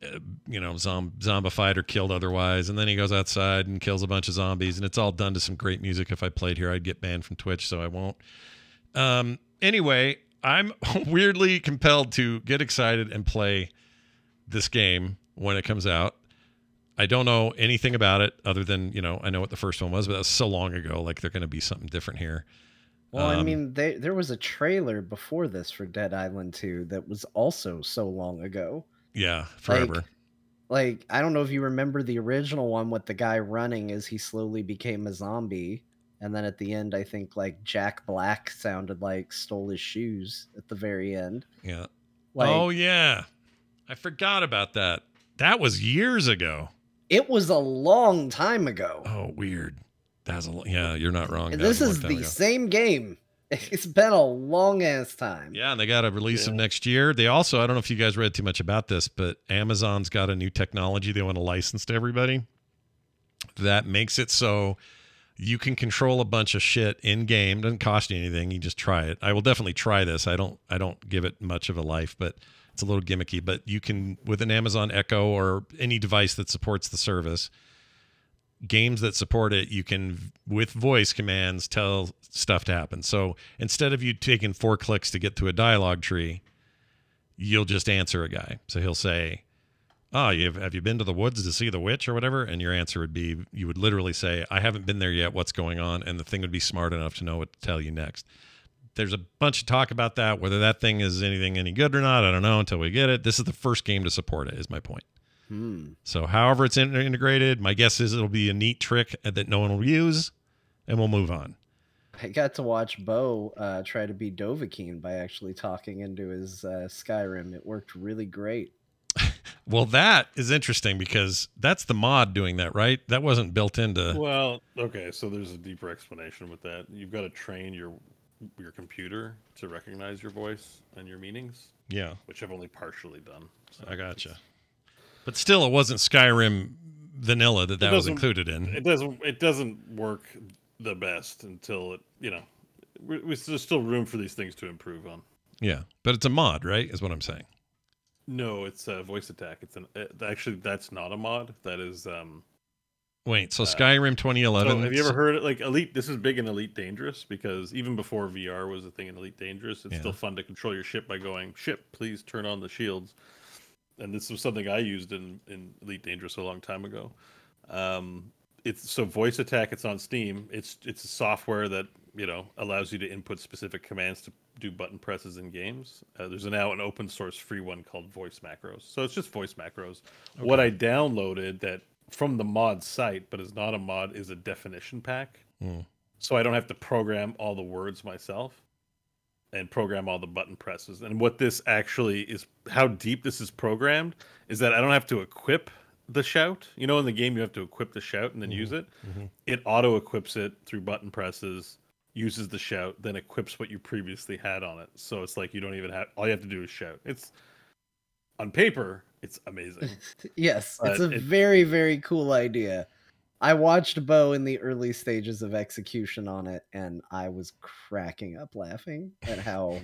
uh you know, zom- zombified or killed otherwise. And then he goes outside and kills a bunch of zombies. And it's all done to some great music. If I played here, I'd get banned from Twitch, so I won't. Um, anyway, I'm weirdly compelled to get excited and play this game when it comes out. I don't know anything about it other than, you know, I know what the first one was, but that's so long ago. Like they're going to be something different here. Well, um, I mean, they, there was a trailer before this for Dead Island 2 that was also so long ago. Yeah, forever. Like, like, I don't know if you remember the original one with the guy running as he slowly became a zombie and then at the end i think like jack black sounded like stole his shoes at the very end. Yeah. Like, oh yeah. I forgot about that. That was years ago. It was a long time ago. Oh weird. That's a yeah you're not wrong. This is the ago. same game. It's been a long ass time. Yeah and they got a release yeah. of next year. They also i don't know if you guys read too much about this but amazon's got a new technology they want to license to everybody. That makes it so you can control a bunch of shit in game doesn't cost you anything. You just try it. I will definitely try this. I don't i don't give it much of a life but it's a little gimmicky. But you can with an amazon echo or any device that supports the service games that support it you can with voice commands tell stuff to happen. So instead of you taking four clicks to get to a dialogue tree you'll just answer a guy. So he'll say oh, you have, have you been to the woods to see the witch or whatever? And your answer would be, you would literally say, I haven't been there yet. What's going on? And the thing would be smart enough to know what to tell you next. There's a bunch of talk about that. Whether that thing is anything any good or not, I don't know until we get it. This is the first game to support it, is my point. Hmm. So, however it's integrated, my guess is it'll be a neat trick that no one will use, and we'll move on. I got to watch Beau uh, try to be Dovahkiin by actually talking into his uh, Skyrim. It worked really great. Well, that is interesting because that's the mod doing that, right? That wasn't built into. Well, okay, so there's a deeper explanation with that. You've got to train your your computer to recognize your voice and your meanings. Yeah, which I've only partially done. So I gotcha. But still, it wasn't Skyrim vanilla that that was included in. It doesn't. It doesn't work the best until it. You know, there's still room for these things to improve on. Yeah, but it's a mod, right? Is what I'm saying. No, it's a VoiceAttack. It's an it, actually that's not a mod. That is um Wait, so uh, Skyrim 2011. So have you ever heard it like Elite this is big in Elite Dangerous because even before VR was a thing in Elite Dangerous, it's yeah. still fun to control your ship by going, "Ship, please turn on the shields." And this was something I used in in Elite Dangerous a long time ago. Um it's so VoiceAttack it's on Steam. It's it's a software that, you know, allows you to input specific commands to do button presses in games. Uh, there's now an open source free one called Voice Macros. So it's just voice macros. Okay. What I downloaded that from the mod site, but is not a mod, is a definition pack. Mm. So I don't have to program all the words myself and program all the button presses. And what this actually is, how deep this is programmed, is that I don't have to equip the shout. You know, in the game, you have to equip the shout and then mm-hmm. use it. Mm-hmm. It auto equips it through button presses uses the shout, then equips what you previously had on it. So it's like you don't even have all you have to do is shout. It's on paper, it's amazing. yes, but it's a it, very very cool idea. I watched Beau in the early stages of execution on it, and I was cracking up laughing at how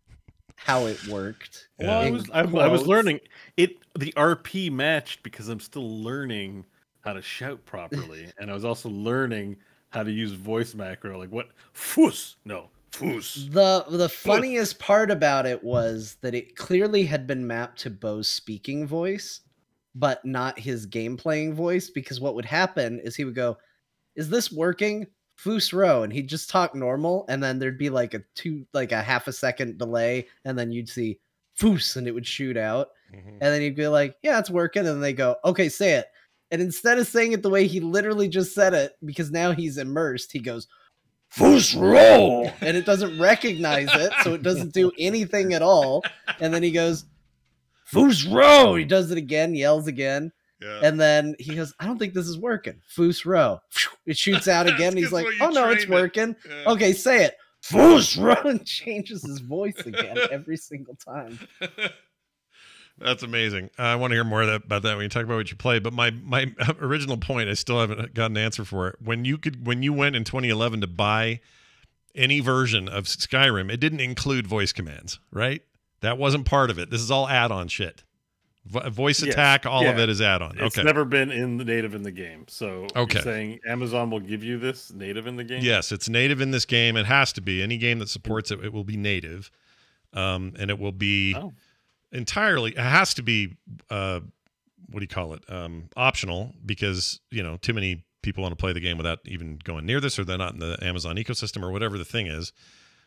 how it worked. Well, I was I, I was learning it. The RP matched because I'm still learning how to shout properly, and I was also learning how to use voice macro. Like what? Fus? No, fus. The the funniest part about it was that it clearly had been mapped to Beau's speaking voice, but not his game playing voice. Because what would happen is he would go, "Is this working?" Fus Ro, and he'd just talk normal, and then there'd be like a two, like a half a second delay, and then you'd see Fus, and it would shoot out, mm-hmm. and then you'd be like, "Yeah, it's working," and they go, "Okay, say it." And instead of saying it the way he literally just said it, because now he's immersed, he goes, Fus roll! And it doesn't recognize it, so it doesn't do anything at all. And then he goes, Fus Ro! He does it again, yells again. Yeah. And then he goes, I don't think this is working. Fus Ro. It shoots out again. He's like, Oh no, it's working. Okay, say it. Fus Ro and changes his voice again every single time. That's amazing. I want to hear more that, about that when you talk about what you play. But my my original point, I still haven't got an answer for it. When you could, when you went in 2011 to buy any version of Skyrim, it didn't include voice commands, right? That wasn't part of it. This is all add-on shit. Vo- voice Yes. attack, all of it is add-on. It's okay. never been in the native in the game. So Okay. you're saying Amazon will give you this native in the game? Yes, it's native in this game. It has to be. Any game that supports it, it will be native, um, and it will be Oh. Entirely. It has to be. Uh, what do you call it? Um, optional because you know too many people want to play the game without even going near this, or they're not in the Amazon ecosystem, or whatever the thing is.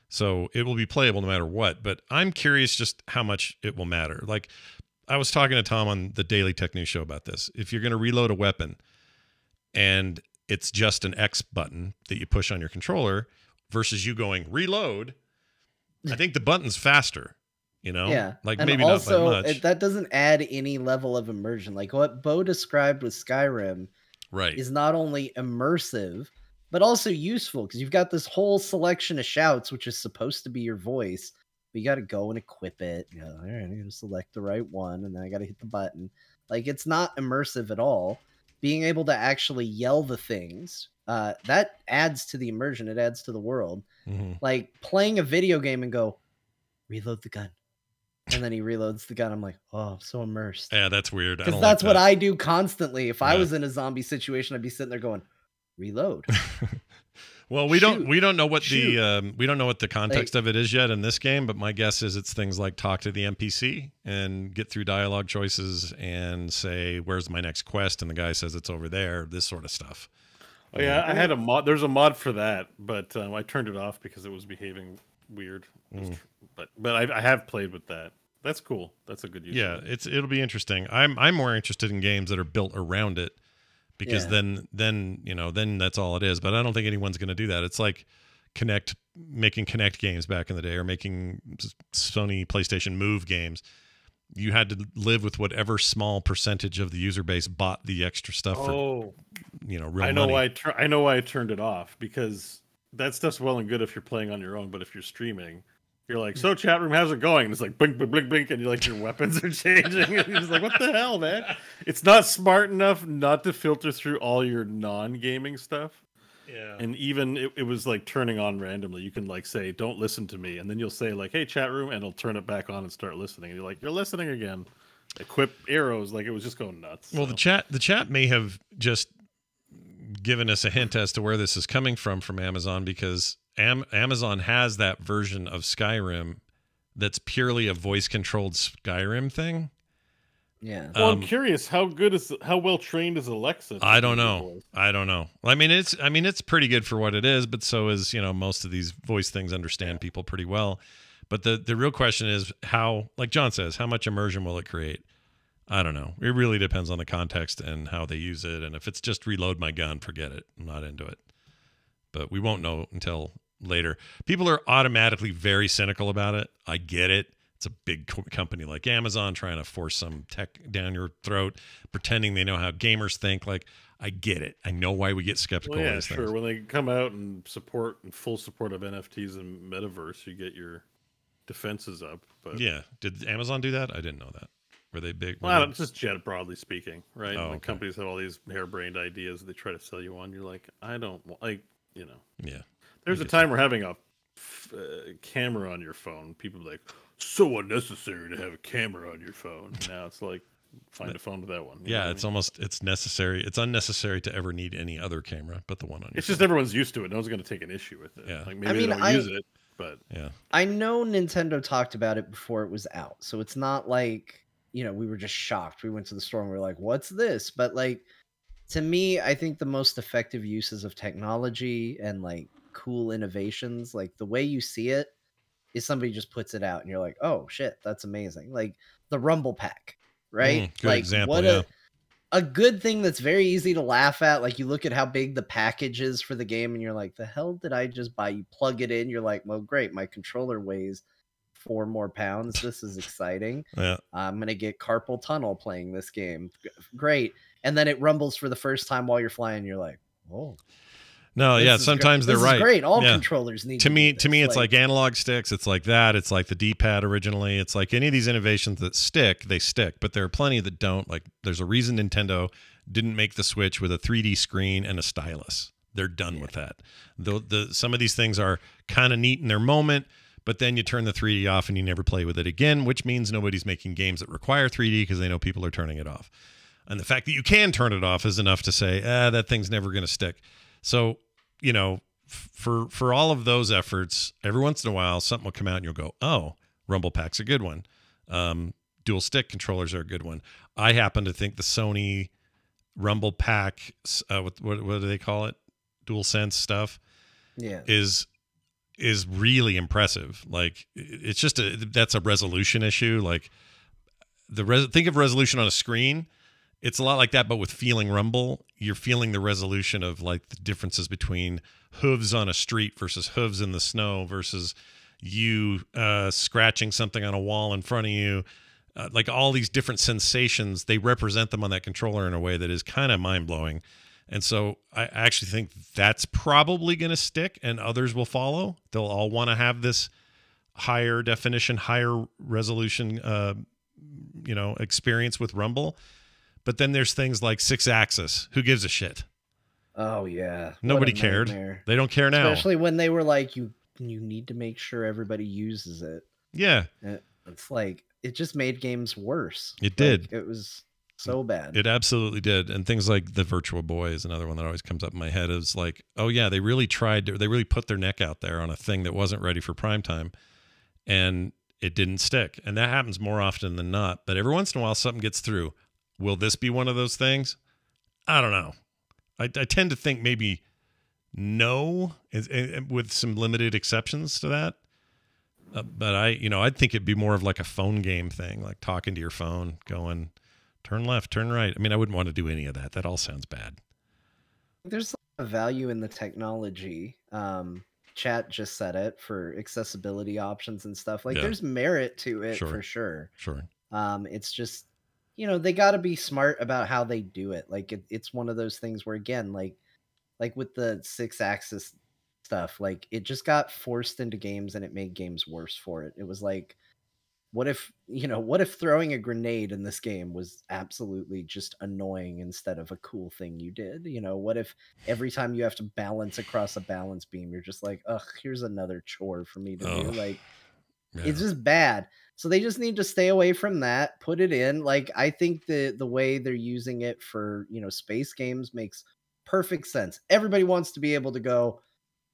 So it will be playable no matter what. But I'm curious just how much it will matter. Like I was talking to Tom on the Daily Tech News show about this. If you're going to reload a weapon and it's just an X button that you push on your controller versus you going reload, I think the button's faster. You know, Yeah. like and maybe also, not by much, It, that doesn't add any level of immersion. Like what Beau described with Skyrim right? is not only immersive, but also useful because you've got this whole selection of shouts, which is supposed to be your voice. But you got to go and equip it. You know, all right, to select the right one, and then I got to hit the button. Like it's not immersive at all. Being able to actually yell the things uh, that adds to the immersion. It adds to the world. Mhm. Like playing a video game and go, reload the gun, and then he reloads the gun. I'm like, oh, I'm so immersed Yeah, that's weird. Because that's like what that. I do constantly. If I was in a zombie situation, I'd be sitting there going, reload. Well, we don't we don't know what Shoot. the um, we don't know what the context of it is yet in this game, but my guess is it's things like talk to the NPC and get through dialogue choices and say where's my next quest, and the guy says it's over there. This sort of stuff. Oh yeah, I had a mod. There's a mod for that, but um, I turned it off because it was behaving weird. It was Mm. But but I, I have played with that. That's cool. That's a good use. Yeah, it's it'll be interesting. I'm I'm more interested in games that are built around it because Yeah. then then you know then that's all it is. But I don't think anyone's going to do that. It's like Kinect making Kinect games back in the day or making Sony PlayStation Move games. You had to live with whatever small percentage of the user base bought the extra stuff for Oh, you know real I know money. why. I, tur- I know why I turned it off because that stuff's well and good if you're playing on your own, but if you're streaming, you're like, "So chat room, how's it going?" And it's like blink, blink, blink, blink, and you're like, your weapons are changing, and you're just like, "What the hell, man?" It's not smart enough not to filter through all your non-gaming stuff. Yeah. and even it, it was like turning on randomly you can like say don't listen to me and then you'll say like hey chat room and it'll turn it back on and start listening and you're like you're listening again equip arrows like it was just going nuts Well, so. the chat the chat may have just given us a hint as to where this is coming from from Amazon because Am- Amazon has that version of Skyrim that's purely a voice controlled Skyrim thing. Yeah. well, um, i'm curious how good is how well trained is alexa I do don't know. I don't know. I mean, it's I mean it's pretty good for what it is, but so is you know most of these voice things understand people pretty well. But the the real question is how, like Jon says, how much immersion will it create? I don't know. It really depends on the context and how they use it. And if it's just reload my gun, forget it. I'm not into it. But we won't know until later. People are automatically very cynical about it. I get it. It's a big co- company like Amazon trying to force some tech down your throat, pretending they know how gamers think. Like, I get it. I know why we get skeptical well, yeah sure things. when they come out and support and full support of nfts and metaverse you get your defenses up but Yeah. Did Amazon do that? I didn't know that. Were they big? were well, they- just jet broadly speaking, right? Oh, okay. companies have all these harebrained ideas they try to sell you on. You're like, I don't like, you know. yeah. There's a time we're having a f- uh, camera on your phone. People are like, so unnecessary to have a camera on your phone. Now it's like, find a phone with that one. you Yeah, what I it's mean? almost it's necessary. It's unnecessary to ever need any other camera but the one on your It's just everyone's used to it. No one's going to take an issue with it. Yeah. Like maybe mean, they don't I- use it, but yeah. I know Nintendo talked about it before it was out. So it's not like, you know, we were just shocked. We went to the store and we are like, what's this? But like to me, I think the most effective uses of technology and like cool innovations, like the way you see it is somebody just puts it out and you're like, oh shit, that's amazing. Like the Rumble Pack, right? Mm, good like example, what yeah. a a good thing that's very easy to laugh at. Like you look at how big the package is for the game, and you're like, "The hell did I just buy?" You plug it in, you're like, "Well, great, my controller weighs four more pounds. This is exciting. Yeah. I'm gonna get carpal tunnel playing this game. Great." And then it rumbles for the first time while you're flying. You're like, "Oh, No, this yeah. Sometimes this they're is right. Great, all Yeah. controllers need to me to me it's like, analog sticks it's like that it's like the d-pad originally it's like any of these innovations that stick they stick but there are plenty that don't like there's a reason nintendo didn't make the switch with a 3d screen and a stylus they're done with that the, the some of these things are kind of neat in their moment but then you turn the 3d off and you never play with it again which means nobody's making games that require 3d because they know people are turning it off and the fact that you can turn it off is enough to say ah that thing's never going to stick so you know for for all of those efforts every once in a while something will come out and you'll go oh rumble pack's a good one. Um, dual stick controllers are a good one. I happen to think the sony rumble pack uh, what, what, what do they call it? DualSense stuff yeah, is is really impressive. Like it's just a that's a resolution issue. Like the res- think of resolution on a screen it's a lot like that but with feeling rumble you're feeling the resolution of like the differences between hooves on a street versus hooves in the snow versus you uh scratching something on a wall in front of you uh, like all these different sensations they represent them on that controller in a way that is kind of mind-blowing and so I actually think that's probably going to stick and others will follow. They'll all want to have this higher definition, higher resolution, uh, you know, experience with Rumble. But then there's things like Sixaxis. Who gives a shit? oh yeah. Nobody cared. They don't care now. Especially when they were like, "You you need to make sure everybody uses it." yeah, uh, It's like it just made games worse. It Like, did. It was so bad. it absolutely did. And things like the Virtual Boy is another one that always comes up in my head. Is like, oh yeah, they really tried. To, they really put their neck out there on a thing that wasn't ready for prime time, and it didn't stick. And that happens more often than not. But every once in a while, something gets through. Will this be one of those things? I don't know. I, I tend to think maybe no, is- eh, with some limited exceptions to that. Uh, but I, you know, I'd think it'd be more of like a phone game thing, like talking to your phone, going turn left, turn right. I mean, I wouldn't want to do any of that. That all sounds bad. There's a value in the technology. Um, chat just said it for accessibility options and stuff. Like Yeah. there's merit to it Sure. for sure. Sure. Um, it's just you know they got to be smart about how they do it. Like it, it's one of those things where again, like like with the Sixaxis stuff, like it just got forced into games and it made games worse for it. It was like, what if you know what if throwing a grenade in this game was absolutely just annoying instead of a cool thing you did? You know, what if every time you have to balance across a balance beam, you're just like, ugh, here's another chore for me to do. Like Yeah. it's just bad so they just need to stay away from that put it in like i think the the way they're using it for you know space games makes perfect sense everybody wants to be able to go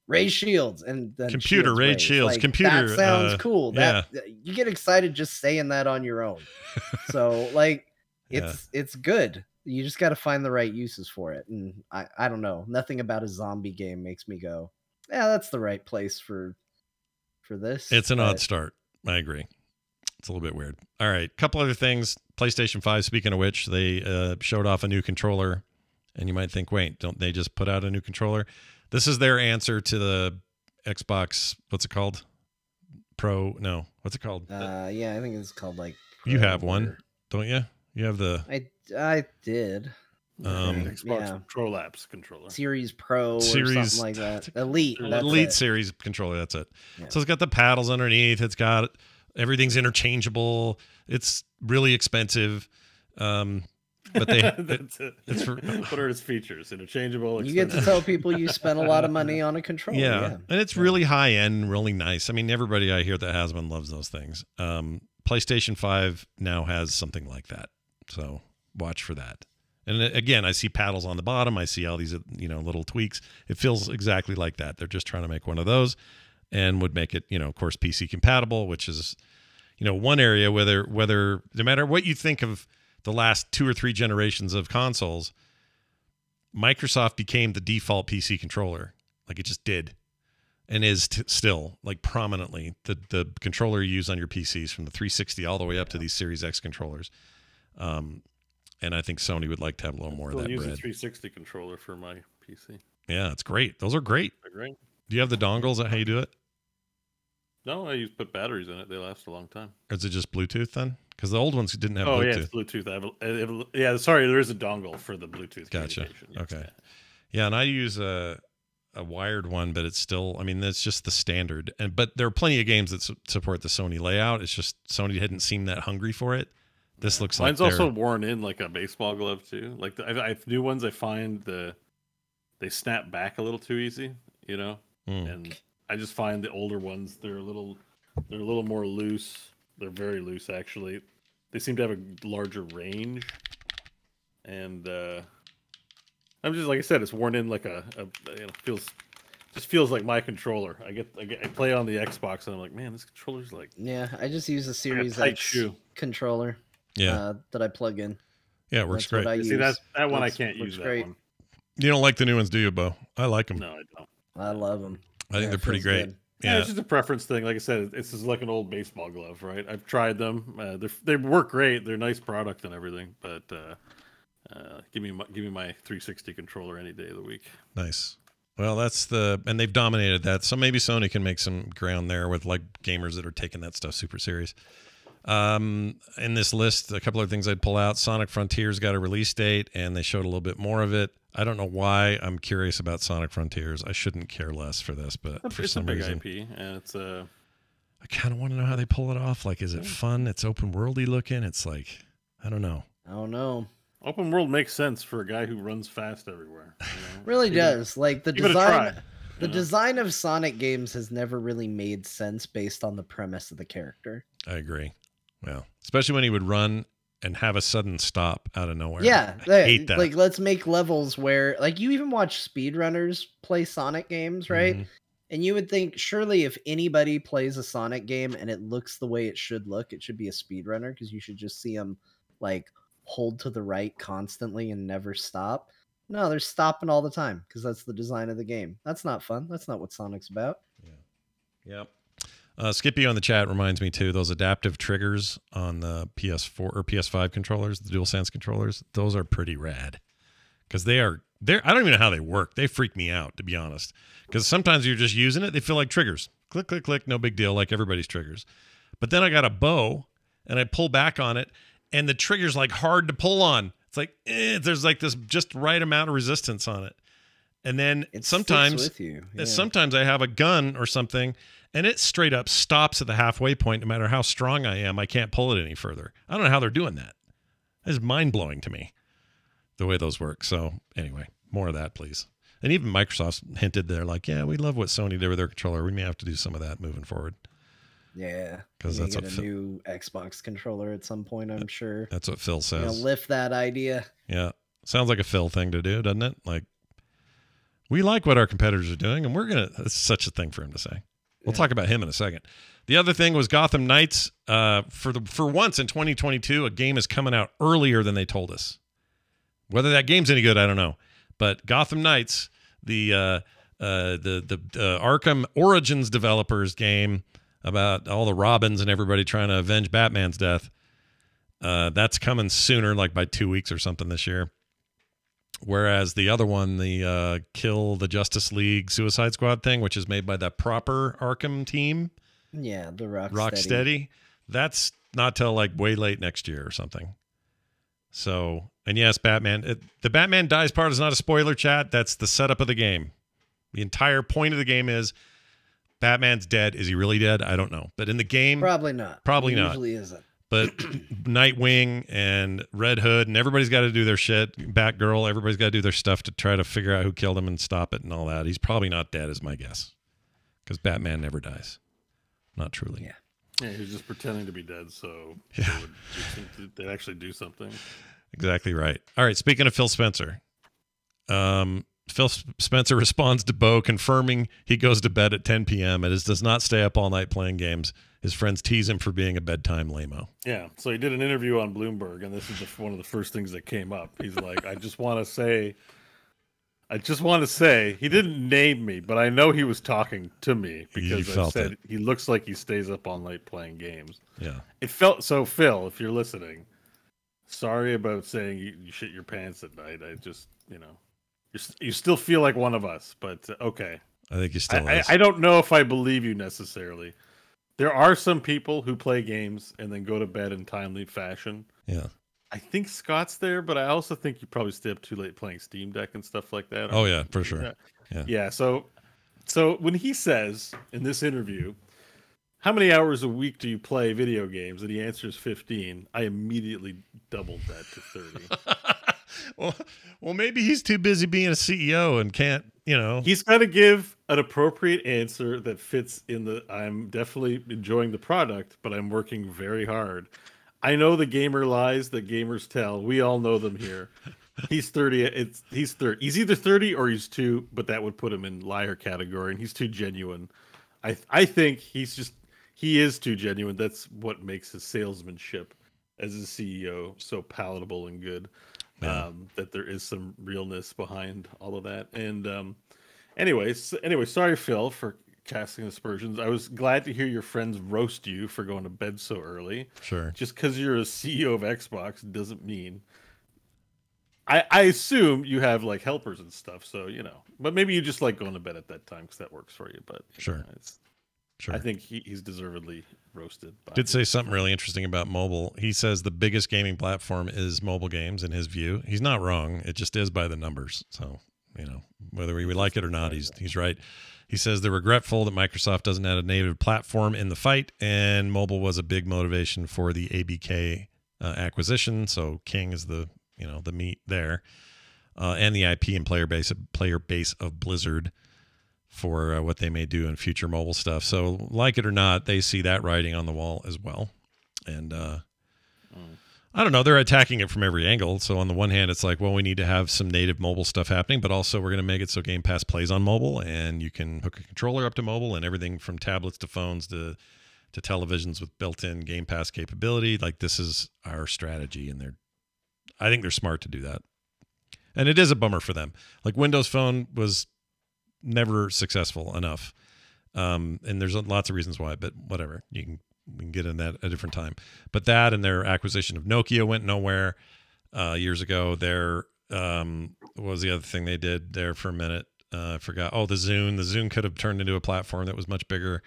raise shields and then Computer, shields raise raise. shields, Like, computer, that sounds uh, cool that you get excited just saying that on your own so like Yeah. it's it's good you just got to find the right uses for it and i i don't know nothing about a zombie game makes me go yeah that's the right place for for this It's an odd start. I agree. It's a little bit weird. All right, couple other things. PlayStation 5, speaking of which, they uh, showed off a new controller. And you might think, wait, don't they just put out a new controller? This is their answer to the Xbox, what's it called? Pro, no, what's it called? Uh, yeah, I think it's called like. You have one. or- don't you? You have the, I I did Um, Xbox yeah. Pro Apps controller. Series Pro or Series- something like that. Elite. Elite that's Elite it. Series controller. That's it. Yeah. So it's got the paddles underneath. It's got everything's interchangeable. It's really expensive. Um, but they, That's it. it's for- what are its features? Interchangeable. You get to tell people you spent a lot of money on a controller. yeah. Yeah. and it's really high end, really nice. I mean, everybody I hear that has one loves those things. Um, PlayStation Five now has something like that, so watch for that. And uh, again, I see paddles on the bottom. I see all these, uh, you know, little tweaks. It feels exactly like that. They're just trying to make one of those, and would make it, you know, of course, PC compatible, which is, you know, one area whether whether no matter what you think of the last two or three generations of consoles, Microsoft became the default PC controller. Like it just did, and is t- still like prominently the the controller you use on your PCs from the 360 all the way up to these Series X controllers. Um, and I think Sony would like to have a little more of that use a bread. 360 controller for my PC. Yeah, it's great. Those are great. They're great. Do you have the dongles? Is that how you do it? No, I use put batteries in it. They last a long time. Or is it just Bluetooth then? Because the old ones didn't have oh yeah, Bluetooth. it's Bluetooth. I have, a- I have a- yeah, sorry, there is a dongle for the Bluetooth. Gotcha. Yes, Okay. yeah. Yeah, and I use a a wired one, but it's still. I mean, that's just the standard. And but there are plenty of games that su- support the Sony layout. It's just Sony hadn't seemed that hungry for it. This looks Mine's like mine's also worn in like a baseball glove too. Like the, I, I new ones, I find the they snap back a little too easy. You know, Mm. and I just find the older ones they're a little they're a little more loose. They're very loose actually. They seem to have a larger range, and uh I'm just like I said, it's worn in like a, a you know feels just feels like my controller. I get I get I play on the Xbox and I'm like, man, this controller's like Yeah, I just use a Series tight X shoe. controller yeah, uh, that I plug in. yeah, it works that's what great. I see use. that that one I can't use that great. one. You don't like the new ones, do you, Beau? I like them. No, I don't. I love them. I think they're pretty great. Yeah, Yeah, it's just a preference thing. Like I said, it's just like an old baseball glove, right? I've tried them. Uh, they they work great. They're a nice product and everything. But uh, uh, give me my, give me my 360 controller any day of the week. nice. Well, that's the and they've dominated that. So maybe Sony can make some ground there with like gamers that are taking that stuff super serious. Um, in this list, a couple of things I'd pull out. Sonic Frontiers got a release date, and they showed a little bit more of it. I don't know why I'm curious about Sonic Frontiers. I shouldn't care less for this, but It's, for it's a some big reason, IP, and it's uh, I kind of want to know how they pull it off. Like, is it fun? It's open worldy looking. It's like, I don't know. I don't know. open world makes sense for a guy who runs fast everywhere. you know? Really Even- does. Like the Give design try. the you know? design of Sonic games has never really made sense based on the premise of the character. I agree. Well, especially when he would run and have a sudden stop out of nowhere. Yeah, I hate that. like let's make levels where like you even watch speedrunners play Sonic games, right? Mhm. And you would think surely if anybody plays a Sonic game and it looks the way it should look, it should be a speedrunner because you should just see them like hold to the right constantly and never stop. No, they're stopping all the time because that's the design of the game. That's not fun. That's not what Sonic's about. Yeah. Yep. Uh, Skippy on the chat reminds me too. Those adaptive triggers on the PS4 or PS5 controllers, the DualSense controllers, those are pretty rad because they are. They're I don't even know how they work. They freak me out to be honest. Because sometimes you're just using it, they feel like triggers. Click, click, click, no big deal, like everybody's triggers. But then I got a bow and I pull back on it, and the trigger's like hard to pull on. It's like eh, there's like this just right amount of resistance on it. And then It sometimes with you. yeah. Sometimes I have a gun or something, and it straight up stops at the halfway point. No matter how strong I am, I can't pull it any further. I don't know how they're doing that. It's mind blowing to me, the way those work. So anyway, more of that, please. And even Microsoft hinted they're like, yeah, we love what Sony did with their controller. We may have to do some of that moving forward. Yeah, because that's get what a Phil- new Xbox controller at some point. I'm sure. That's what Phil You know, says. lift that idea. Yeah. Sounds like a Phil thing to do, doesn't it? Like, we like what our competitors are doing, and we're going to, it's such a thing for him to say. We'll Yeah. talk about him in a second. The other thing was Gotham Knights. Uh, for the for once in 2022, a game is coming out earlier than they told us. Whether that game's any good, I don't know. But Gotham Knights, the uh, uh, the the uh, Arkham Origins developers game about all the Robins and everybody trying to avenge Batman's death. Uh, that's coming sooner, like by two weeks or something this year. Whereas the other one, the uh, Kill the Justice League Suicide Squad thing, which is made by that proper Arkham team, Yeah, the Rocksteady. Rocksteady, that's not till like way late next year or something. So, and yes, Batman, it, the Batman dies part is not a spoiler chat. That's the setup of the game. The entire point of the game is Batman's dead. Is he really dead? I don't know. But in the game, Probably not. Probably It not. Usually isn't. But Nightwing and Red Hood and everybody's got to do their shit. Batgirl, everybody's got to do their stuff to try to figure out who killed him and stop it and all that. He's probably not dead, is my guess, because Batman never dies, not truly. Yeah. Yeah, he was just pretending to be dead, so Yeah. they would they'd actually do something. Exactly right. All right. Speaking of Phil Spencer, um, Phil Spencer responds to Beau confirming he goes to bed at 10 p.m. and is, does not stay up all night playing games. His friends tease him for being a bedtime lameo. Yeah, so he did an interview on Bloomberg, and this is the, one of the first things that came up. He's like, "I just want to say, I just want to say, he didn't name me, but I know he was talking to me because I said it. he looks like he stays up all night playing games. Yeah. It felt so. Phil, if you're listening, sorry about saying you, you shit your pants at night. I just, you know, you you still feel like one of us, but uh, okay. I think you still. I, I, I don't know if I believe you necessarily. There are some people who play games and then go to bed in timely fashion. Yeah. I think Scott's there, but I also think you probably stay up too late playing Steam Deck and stuff like that. Oh yeah, for sure. Yeah. Yeah. Yeah. So, so when he says in this interview, "How many hours a week do you play video games?" and he answers fifteen, I immediately doubled that to thirty. well, well, maybe he's too busy being a CEO and can't, you know. He's got to give an appropriate answer that fits in the. I'm definitely enjoying the product, but I'm working very hard. I know the gamer lies that gamers tell. We all know them here. He's 30. It's he's 30. He's either 30 or he's too, but that would put him in liar category, and he's too genuine. I I think he's just he is too genuine. That's what makes his salesmanship as a CEO so palatable and good. Yeah. Um, that there is some realness behind all of that. And um, anyways, anyway, sorry Phil for casting aspersions. I was glad to hear your friends roast you for going to bed so early. Sure. Just because you're a CEO of Xbox doesn't mean. I, I assume you have like helpers and stuff, so you know. But maybe you just like going to bed at that time because that works for you. But you Sure. know, it's, Sure. I think he, he's deservedly roasted. By did say something really interesting about mobile. He says the biggest gaming platform is mobile games in his view. He's not wrong. It just is by the numbers. So, you know, whether we like it or not, he's he's right. He says they're regretful that Microsoft doesn't have a native platform in the fight, and mobile was a big motivation for the ABK uh, acquisition. So King is the you know the meat there, uh, and the IP and player base player base of Blizzard for uh, what they may do in future mobile stuff. So, like it or not, they see that writing on the wall as well. And uh, I don't know, they're attacking it from every angle. So, on the one hand, it's like, well, we need to have some native mobile stuff happening, but also we're going to make it so Game Pass plays on mobile and you can hook a controller up to mobile and everything from tablets to phones to to televisions with built-in Game Pass capability. Like this is our strategy, and they're I think they're smart to do that. And it is a bummer for them. Like Windows Phone was never successful enough. Um, and there's lots of reasons why, but whatever. You can we can get in that at a different time. But that and their acquisition of Nokia went nowhere uh, years ago. Their um, what was the other thing they did there for a minute? Uh, I forgot. Oh, the Zune. The Zune could have turned into a platform that was much bigger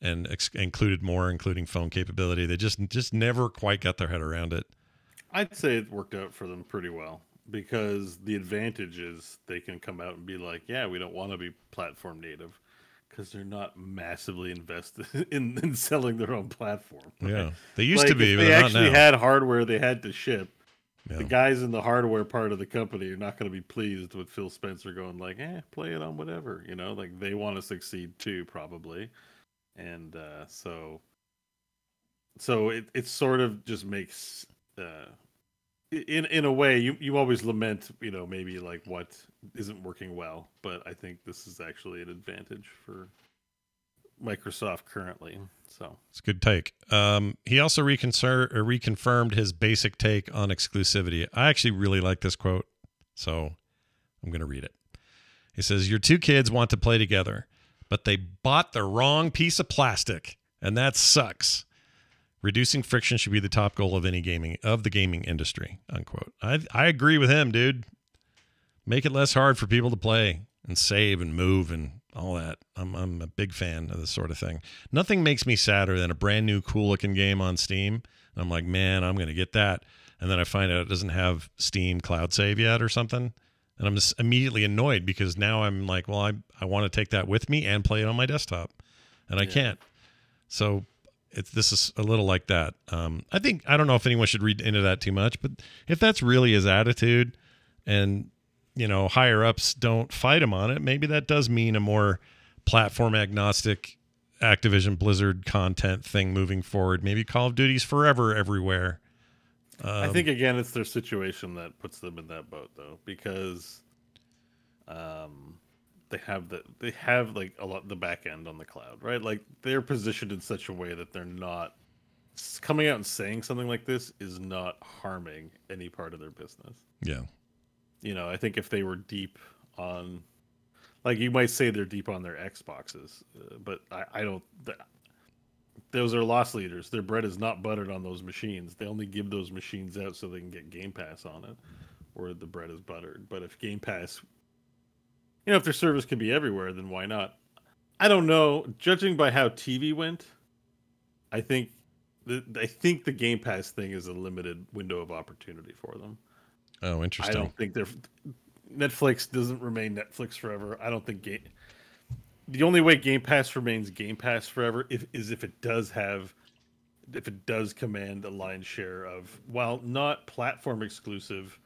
and ex- included more, including phone capability. They just just never quite got their head around it. I'd say it worked out for them pretty well because the advantage is they can come out and be like, yeah, we don't want to be platform native because they're not massively invested in, in selling their own platform. right? Yeah, they used to be, but they actually had hardware they had to ship. Yeah. The guys in the hardware part of the company are not going to be pleased with Phil Spencer going like, "Eh, play it on whatever," you know. Like they want to succeed too, probably, and uh, so, so it it sort of just makes, uh, in in a way, you you always lament, you know, maybe like what isn't working well, but I think this is actually an advantage for Microsoft currently. So It's a good take. Um, he also reconcer- or reconfirmed his basic take on exclusivity. I actually really like this quote, so I'm going to read it. He says, Your two kids want to play together, but they bought the wrong piece of plastic, and that sucks. Reducing friction should be the top goal of any gaming of the gaming industry. Unquote. I I agree with him, dude. Make it less hard for people to play and save and move and all that. I'm I'm a big fan of this sort of thing. Nothing makes me sadder than a brand new cool looking game on Steam. And I'm like, man, I'm gonna get that. And then I find out it doesn't have Steam Cloud Save yet or something. And I'm just immediately annoyed because now I'm like, well, I I want to take that with me and play it on my desktop, and I Yeah. can't. So it's this is a little like that. Um, I think I don't know if anyone should read into that too much, but if that's really his attitude, and you know higher ups don't fight him on it, maybe that does mean a more platform agnostic Activision Blizzard content thing moving forward. Maybe Call of Duty's forever everywhere. I Um, think again, it's their situation that puts them in that boat, though, because um, they have the they have like a lot the back end on the cloud, right? Like they're positioned in such a way that they're not coming out and saying something like this is not harming any part of their business. yeah, You know, I think if they were deep on, like you might say they're deep on their Xboxes, uh, but I, I don't. th- those are loss leaders. Their bread is not buttered on those machines. They only give those machines out so they can get Game Pass on it, or the bread is buttered. But if Game Pass, you know, if their service can be everywhere, then why not? I don't know. Judging by how TV went, I think the I think the Game Pass thing is a limited window of opportunity for them. Oh, interesting. I don't think they're Netflix doesn't remain Netflix forever. I don't think game the only way Game Pass remains Game Pass forever if, is if it does have if it does command a lion's share of while not platform exclusive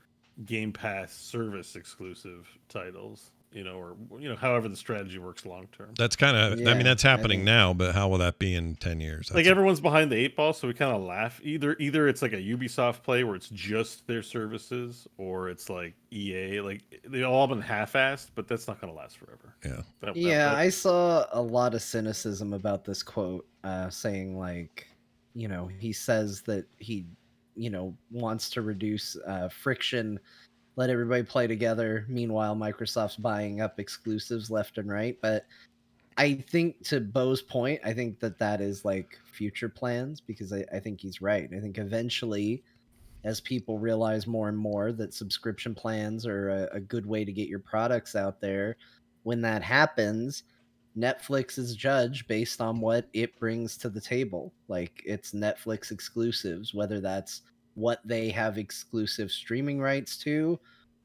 Game Pass service exclusive titles, you know, or you know, however the strategy works long term. That's kind of. I mean, that's happening now, but how will that be in ten years? like That's- everyone's behind the eight ball, so we kind of laugh. Either either it's like a Ubisoft play where it's just their services, or it's like EA. Like they all been half-assed, but that's not going to last forever. yeah. That- that- Yeah, that- I saw a lot of cynicism about this quote, uh, saying like, you know, he says that he, you know, wants to reduce uh, friction, let everybody play together. Meanwhile, Microsoft's buying up exclusives left and right. But I think to Beau's point, I think that that is like future plans because I, I think he's right. I think eventually, as people realize more and more that subscription plans are a, a good way to get your products out there, when that happens, Netflix is judged based on what it brings to the table. Like it's Netflix exclusives, whether that's what they have exclusive streaming rights to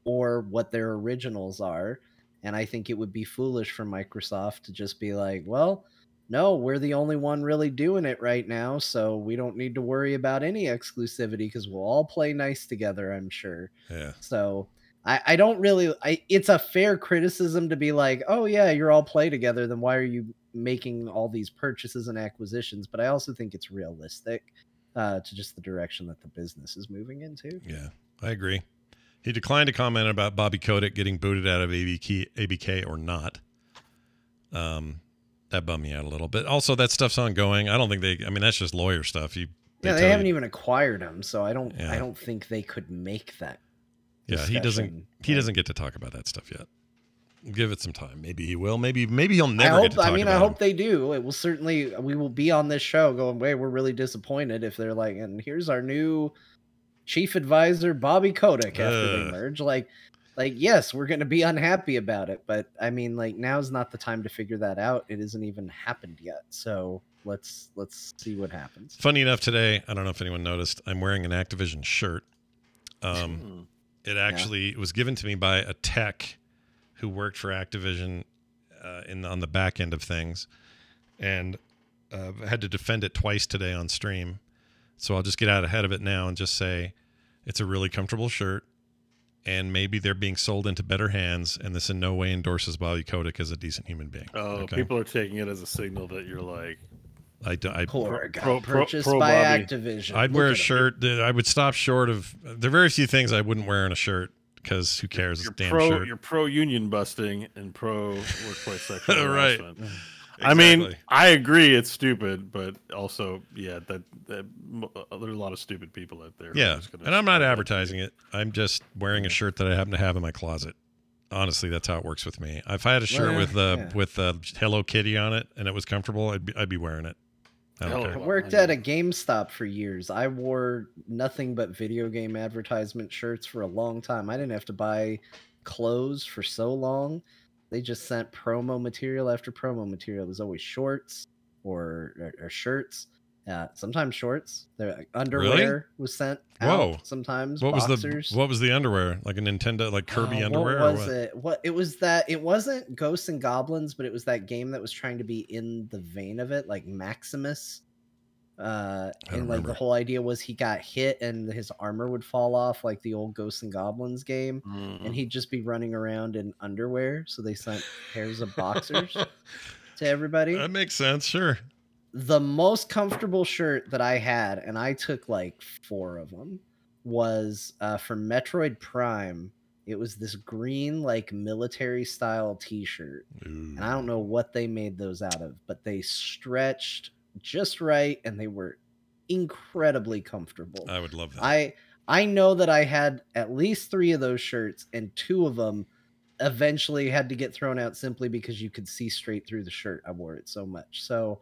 or what their originals are. And I think it would be foolish for Microsoft to just be like, well, no, we're the only one really doing it right now. So we don't need to worry about any exclusivity because we'll all play nice together, I'm sure. Yeah. So I, I don't really I it's a fair criticism to be like, oh yeah, you're all play together, then why are you making all these purchases and acquisitions? But I also think it's realistic uh, to just the direction that the business is moving into. Yeah, I agree. He declined to comment about Bobby Kotick getting booted out of ABK, ABK or not. Um, that bummed me out a little bit. Also, that stuff's ongoing. I don't think they. I mean, that's just lawyer stuff. You. Yeah, they haven't you- even acquired him, so I don't Yeah. I don't think they could make that. Yeah, he doesn't. He doesn't get to talk about that stuff yet. Give it some time. Maybe he will. Maybe maybe he'll I never hope. get to talk I mean, about I hope him. they do. It will certainly. We will be on this show going. Wait, we're really disappointed if they're like, and here's our new chief advisor, Bobby Kotick. After they merge, like, like yes, we're going to be unhappy about it. But I mean, like, now's not the time to figure that out. It hasn't even happened yet. So let's let's see what happens. Funny enough, today I don't know if anyone noticed. I'm wearing an Activision shirt. Um, Hmm. It actually was given to me by a tech who worked for Activision uh, in on the back end of things, and uh, had to defend it twice today on stream. So I'll just get out ahead of it now and just say it's a really comfortable shirt, and maybe they're being sold into better hands. And this in no way endorses Bobby Kotick as a decent human being. Oh, Okay? people are taking it as a signal that you're like, I, do- I, Poor guy pro- pro- purchased pro by Bobby. Activision. I'd Look wear a shirt. That I would stop short of. There are very few things I wouldn't wear in a shirt because who cares? you're It's a damn pro, shirt. you're pro union busting and pro workplace sexual Right. harassment. I mean, I agree it's stupid, but also, yeah, that, that uh, there's a lot of stupid people out there. Yeah, and I'm not advertising it. I'm just wearing a shirt that I happen to have in my closet. Honestly, that's how it works with me. If I had a shirt Well, with uh, yeah. with uh, Hello Kitty on it and it was comfortable, I'd be, I'd be wearing it. Hell oh, care. I worked at a GameStop for years. I wore nothing but video game advertisement shirts for a long time. I didn't have to buy clothes for so long. They just sent promo material after promo material. It was always shorts or, or, or shirts. Uh, sometimes shorts. The underwear was sent out. Whoa. Sometimes What was the what was the underwear? Like a Nintendo, like Kirby Uh, underwear? What or was what? it? What it was that it wasn't Ghosts and Goblins, but it was that game that was trying to be in the vein of it, like Maximus. Uh, and like the whole idea was he got hit and his armor would fall off, like the old Ghosts and Goblins game, Mhm. and he'd just be running around in underwear. So they sent pairs of boxers to everybody. that makes sense. Sure. The most comfortable shirt that I had, and I took like four of them, was uh, for Metroid Prime. It was this green, like military style t shirt. And I don't know what they made those out of, but they stretched just right and they were incredibly comfortable. I would love that. I I know that I had at least three of those shirts, and two of them eventually had to get thrown out simply because you could see straight through the shirt. I wore it so much. So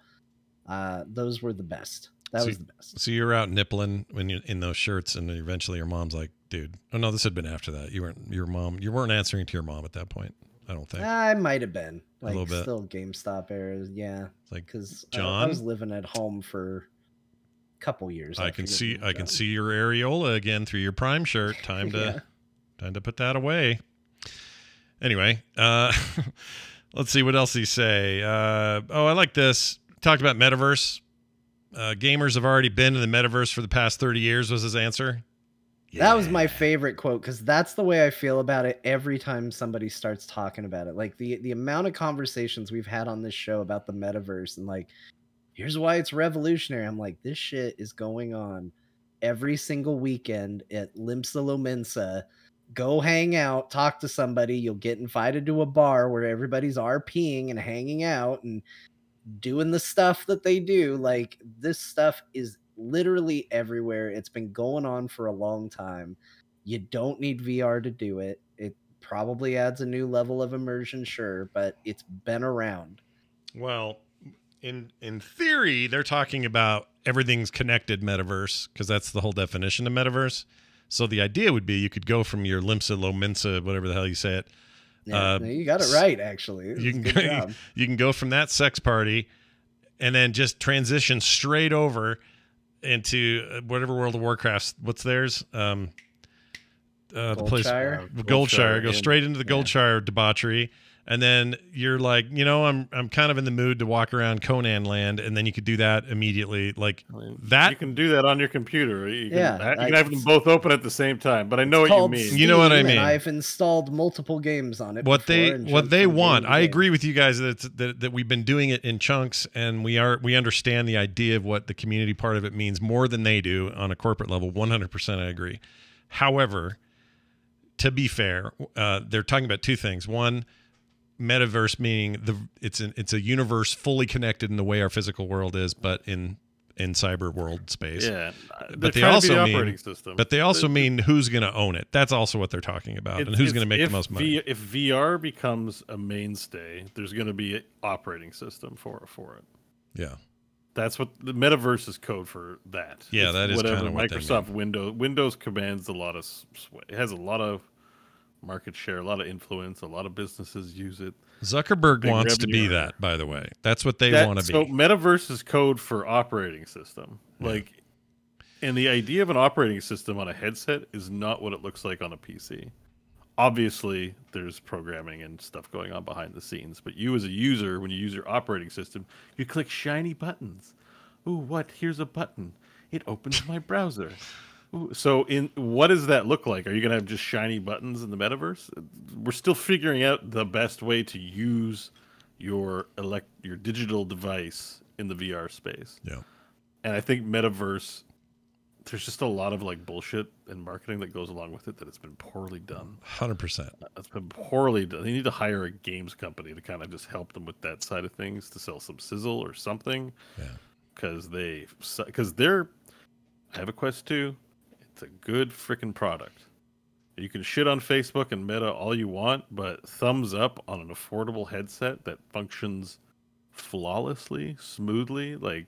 Uh, those were the best. That So was the best. So you were out nippling when you in those shirts, and eventually your mom's like, "Dude, oh no, this had been after that. You weren't your mom. You weren't answering to your mom at that point. I don't think. I might have been A little bit. still GameStop era. Yeah, like because I, Jon? was living at home for a couple years. I can see I can see your areola again through your prime shirt. Time to Yeah. time to put that away. Anyway, uh, let's see what else he say. Uh, oh, I like this. Talked about metaverse. Uh, gamers have already been in the metaverse for the past thirty years. Was his answer? That was my favorite quote because that's the way I feel about it every time somebody starts talking about it. Like the the amount of conversations we've had on this show about the metaverse and like, here's why it's revolutionary. I'm like, this shit is going on every single weekend at Limsa Lominsa. Go hang out, talk to somebody. You'll get invited to a bar where everybody's RPing and hanging out and doing the stuff that they do. Like this stuff is literally everywhere. It's been going on for a long time. You don't need VR to do it. It probably adds a new level of immersion, sure, but it's been around. Well, in in theory, they're talking about everything's connected metaverse because that's the whole definition of metaverse. So the idea would be you could go from your Limsa Lominsa, whatever the hell you say it, Yeah, Uh, you got it right, actually. It you can go- job. you can go from that sex party and then just transition straight over into uh, whatever World of Warcraft's what's theirs um uh, the place Goldshire? Goldshire, Goldshire, go straight into the Yeah. Goldshire debauchery and then you're like you know I'm I'm kind of in the mood to walk around Conan land and then you could do that immediately like I mean, That- you can do that on your computer. You can, Yeah, you I- can have them both open at the same time. But I know what you called mean. You know what I mean. I've installed multiple games on it. what they before and what they want i agree with you guys that, it's, that that we've been doing it in chunks and we are we understand the idea of what the community part of it means more than they do on a corporate level 100% i agree however to be fair uh, they're talking about two things one metaverse meaning the it's an it's a universe fully connected in the way our physical world is but in in cyber world space Yeah, But they also the mean- operating system. but they also mean who's going to own it that's also what they're talking about and who's going to make the most money V- if VR becomes a mainstay, there's going to be an operating system for for it. yeah That's what the metaverse is code for. That Yeah, It's that is whatever kinda what Microsoft Windows Windows commands a lot of. It has a lot of market share, a lot of influence. A lot of businesses use it. Zuckerberg Big wants to be that, by the way. That's what they That- want to so be. So metaverse is code for operating system. Yeah. Like, and the idea of an operating system on a headset is not what it looks like on a PC. Obviously, there's programming and stuff going on behind the scenes, but you as a user, when you use your operating system, you click shiny buttons. Ooh, what? Here's a button. It opens my browser. So, in what does that look like? Are you gonna have just shiny buttons in the metaverse? We're still figuring out the best way to use your elect your digital device in the VR space. Yeah. And I think metaverse there's just a lot of like bullshit and marketing that goes along with it that it's been poorly done. 100%. Uh, it's been poorly done. They need to hire a games company to kind of just help them with that side of things to sell some sizzle or something. Yeah. Because they, because they're, I have a Quest 2. It's a good freaking product. You can shit on Facebook and Meta all you want, but thumbs up on an affordable headset that functions flawlessly, smoothly, like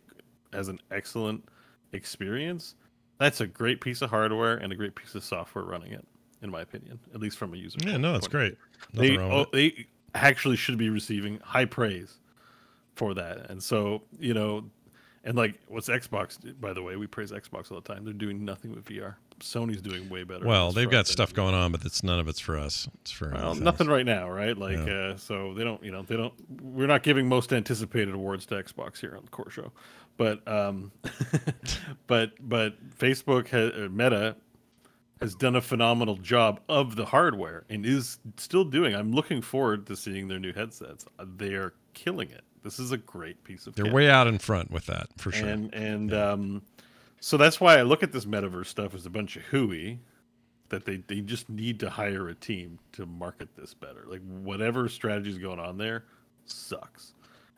as an excellent experience. That's a great piece of hardware and a great piece of software running it, in my opinion, at least from a user. Yeah, no, it's point of view great. Nothing they oh, they actually should be receiving high praise for that. And so, you know, and like what's Xbox by the way, we praise Xbox all the time. They're doing nothing with VR. Sony's doing way better. Well, they've got stuff going on, but it's none of it's for us. It's for Well, nothing right now, right? Like uh so they don't, you know, they don't we're not giving most anticipated awards to Xbox here on the core show. But um but but Facebook has, uh, Meta has done a phenomenal job of the hardware and is still doing. I'm looking forward to seeing their new headsets. They are killing it. This is a great piece of They're kit. way out in front with that, for sure. And and Yeah. um, so that's why I look at this metaverse stuff as a bunch of hooey. That they, they just need to hire a team to market this better. Like whatever strategy is going on there sucks.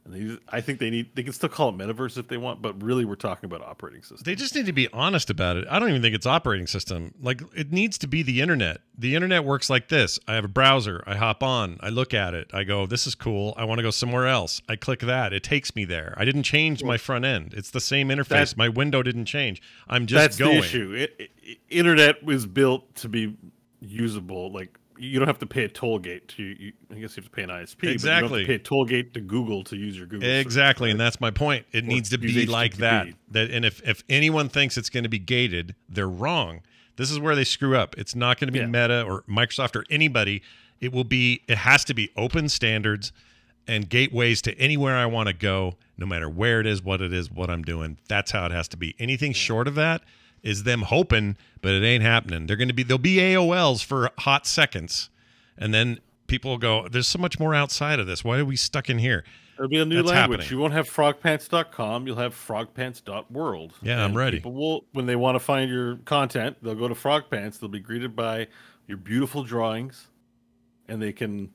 And they, I think they need they can still call it metaverse if they want, but really we're talking about operating system. They just need to be honest about it. I don't even think it's operating system. Like it needs to be the internet. The internet works like this. I have a browser. I hop on. I look at it. I go, "This is cool. I want to go somewhere else." I click that. It takes me there. I didn't change my front end. It's the same interface. My window didn't change. I'm just That's going. the issue. It, it, internet was built to be usable. Like you don't have to pay a toll gate to. You, I guess you have to pay an ISP. But you don't Exactly. pay a toll gate to Google to use your Google. Exactly, and that's my point. It Or needs to be like that. That and if if anyone thinks it's going to be gated, they're wrong. This is where they screw up. It's not going to be Yeah. Meta or Microsoft or anybody. It will be. It has to be open standards and gateways to anywhere I want to go, no matter where it is, what it is, what I'm doing. That's how it has to be. Anything short of that is them hoping, but it ain't happening. They're going to be. There'll be AOLs for hot seconds, and then people will go. There's so much more outside of this. Why are we stuck in here? It'll be a new That's language. happening. You won't have frogpants.com. You'll have frogpants.world. Yeah, I'm ready. People will, when they want to find your content, they'll go to Frogpants. They'll be greeted by your beautiful drawings, and they can,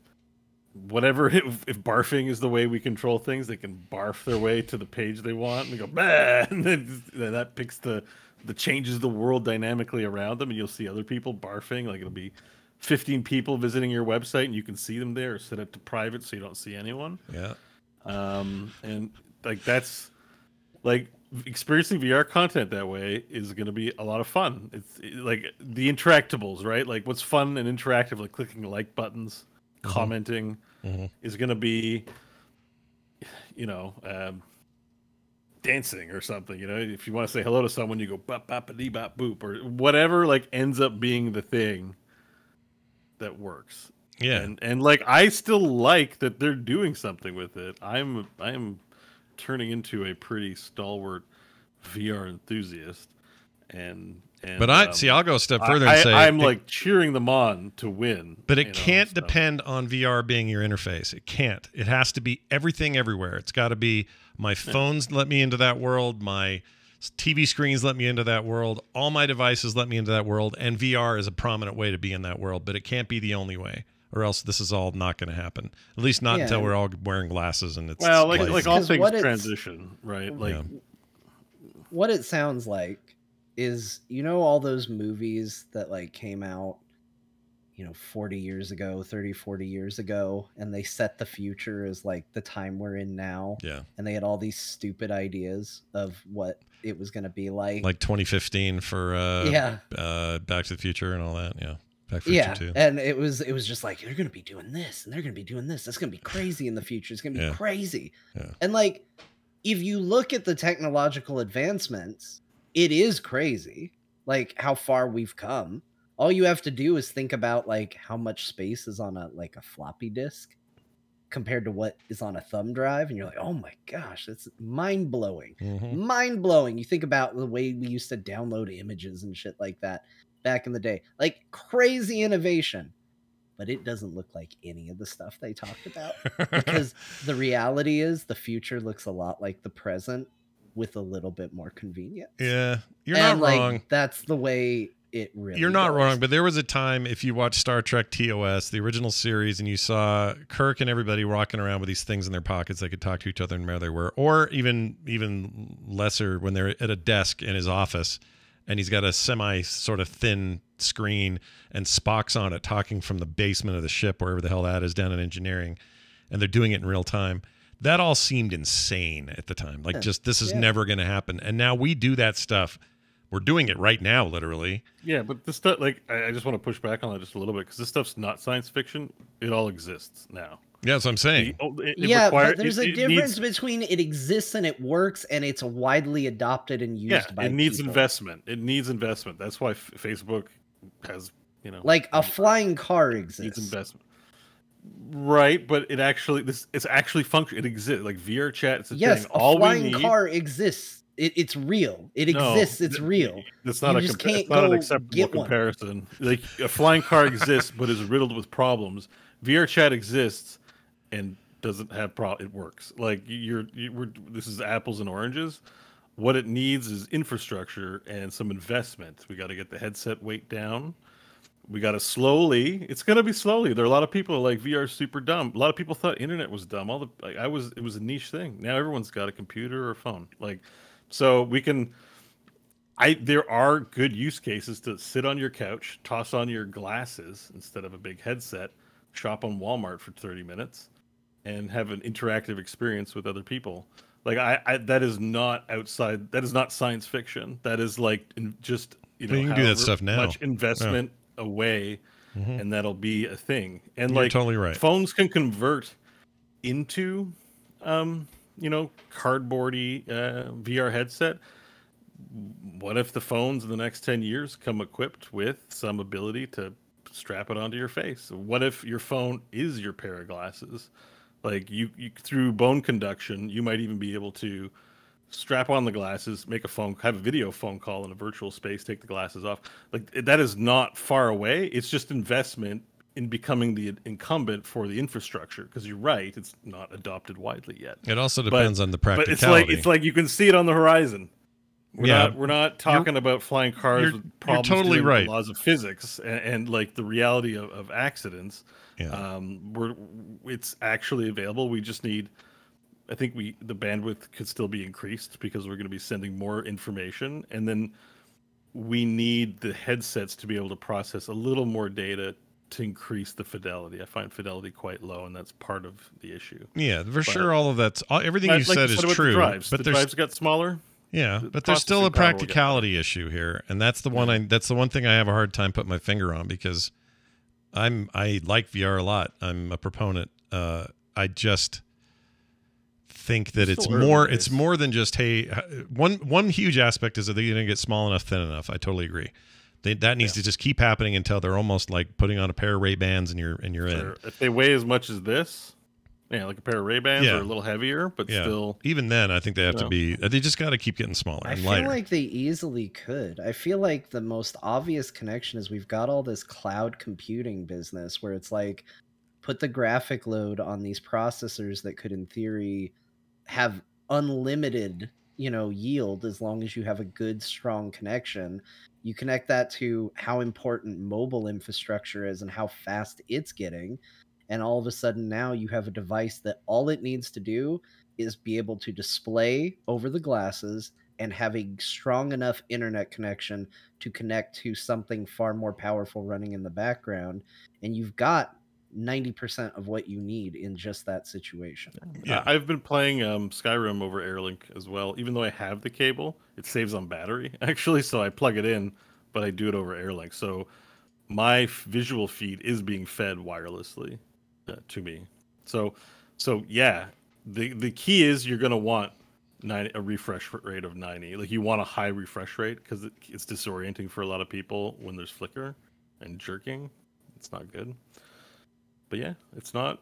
whatever. If, if barfing is the way we control things, they can barf their way to the page they want, and they go bah, and then, then that picks the the changes the world dynamically around them, and you'll see other people barfing. Like it'll be. 15 people visiting your website and you can see them there or set it to private so you don't see anyone Yeah. um, and like that's like experiencing VR content that way is going to be a lot of fun. It's it- like the interactables, right? Like what's fun and interactive, like clicking like buttons, commenting, Mhm. is going to be, you know, um, dancing or something. You know, if you want to say hello to someone, you go bop bop dee bop boop or whatever. Like ends up being the thing that works Yeah. and and like I still like that they're doing something with it. I'm I'm turning into a pretty stalwart VR enthusiast, and and but I um, see. I'll go a step I- further I, and say, I'm it- like cheering them on to win. but it can't so. depend on VR being your interface. It can't. It has to be everything everywhere. It's got to be my phones let me into that world. My TV screens let me into that world. All my devices let me into that world. And VR is a prominent way to be in that world, but it can't be the only way. Or else this is all not going to happen. At least not Yeah, until we're all wearing glasses and it's Well, like like all Because things transition, right? Like Yeah. what it sounds like is you know all those movies that like came out you know 40 years ago 30 40 years ago and they set the future as like the time we're in now yeah, and they had all these stupid ideas of what it was going to be like like 2015 for uh, yeah uh, Back to the Future and all that. Yeah, Back to the yeah Future too. and it was it was just like they're going to be doing this and they're going to be doing this that's going to be crazy in the future it's going to be Yeah. crazy Yeah. and like if you look at the technological advancements it is crazy like how far we've come all you have to do is think about like how much space is on a like a floppy disk compared to what is on a thumb drive and you're like oh my gosh that's mind-blowing Mhm. mind blowing. You think about the way we used to download images and shit like that back in the day. Like crazy innovation. But it doesn't look like any of the stuff they talked about because the reality is the future looks a lot like the present with a little bit more convenience. yeah, you're And, not like, wrong. That's the way it really You're not goes. wrong, but there was a time if you watched Star Trek TOS, the original series, and you saw Kirk and everybody walking around with these things in their pockets, they could talk to each other and where they were, or even even lesser when they're at a desk in his office, and he's got a semi sort of thin screen and Spock's on it talking from the basement of the ship, wherever the hell that is down in engineering, and they're doing it in real time. That all seemed insane at the time. Like, just this is Yeah. never going to happen. And now we do that stuff. We're doing it right now, literally. yeah, but this stuff like I, I just want to push back on that just a little bit because this stuff's not science fiction. It all exists now. Yeah, that's what I'm saying. The- oh, it- it yeah, require- but there's it- a it difference needs- between it exists and it works and it's widely adopted and used yeah, by it needs people. investment. It needs investment. That's why F- Facebook has you know Like a flying car needs exists. investment. Right, but it actually this it's actually function. It exists like VR chat. It's a yes, thing. a All flying need. car exists. It, it's real. It No, exists. It's real. It's not You a just compa- it's not an acceptable get one. comparison. Like a flying car exists, but is riddled with problems. VR chat exists and doesn't have pro. It works. Like you're, you, we're this is apples and oranges. What it needs is infrastructure and some investment. We got to get the headset weight down. We got to slowly. It's gonna be slowly. There are a lot of people like VR super dumb. A lot of people thought internet was dumb. All the like, I was. It was a niche thing. Now everyone's got a computer or phone. Like, so we can. I there are good use cases to sit on your couch, toss on your glasses instead of a big headset, shop on Walmart for thirty minutes, and have an interactive experience with other people. Like I, I that is not outside. That is not science fiction. That is like in, just you know you can do that stuff now. Much investment away, Mhm. and that'll be a thing. And You're like totally right. phones can convert into, um, you know, cardboardy uh, VR headset. What if the phones in the next ten years come equipped with some ability to strap it onto your face? What if your phone is your pair of glasses? Like you, you through bone conduction, you might even be able to strap on the glasses, make a phone, have a video phone call in a virtual space, take the glasses off. Like that is not far away. It's just investment in becoming the incumbent for the infrastructure. Because you're right, it's not adopted widely yet. It also depends on the practice. But it's like it's like you can see it on the horizon. We're Yeah. not we're not talking about flying cars you're- with you're totally right. the laws of physics and, and like the reality of, of accidents. yeah. Um, we're it's actually available. We just need. I think we the bandwidth could still be increased because we're going to be sending more information, and then we need the headsets to be able to process a little more data to increase the fidelity. I find fidelity quite low, and that's part of the issue. yeah, for sure. All of that's all, everything you Like- said is the true. drives. But the drives got smaller. Yeah, The but there's still a processing power will get practicality issue here, and that's the one I that's the one thing I have a hard time putting my finger on because I'm I like VR a lot. I'm a proponent. Uh, I just think that It's it's more days. it's more than just hey uh, one one huge aspect is that they're going to get small enough thin enough. I totally agree. They, that needs Yeah. to just keep happening until they're almost like putting on a pair of Ray Bans and you're and you're in. Sure. If they weigh as much as this, yeah, like a pair of Ray Bans Yeah. or a little heavier, but Yeah. still, Even then, I think they have to be. They just got to keep getting smaller I feel lighter. like they easily could. I feel like the most obvious connection is we've got all this cloud computing business where it's like put the graphic load on these processors that could in theory have unlimited, you know, yield as long as you have a good strong connection. You connect that to how important mobile infrastructure is and how fast it's getting and all of a sudden now you have a device that all it needs to do is be able to display over the glasses and have a strong enough internet connection to connect to something far more powerful running in the background and you've got 90% of what you need in just that situation. Yeah. I- I've been playing um, Skyrim over Airlink as well. Even though I have the cable, it saves on battery actually, so I plug it in, but I do it over Airlink. So my f- visual feed is being fed wirelessly uh, to me. So, so yeah, the the key is you're gonna want 90, a refresh rate of 90. Like you want a high refresh rate because it, it's disorienting for a lot of people when there's flicker and jerking. It's not good. But yeah, it's not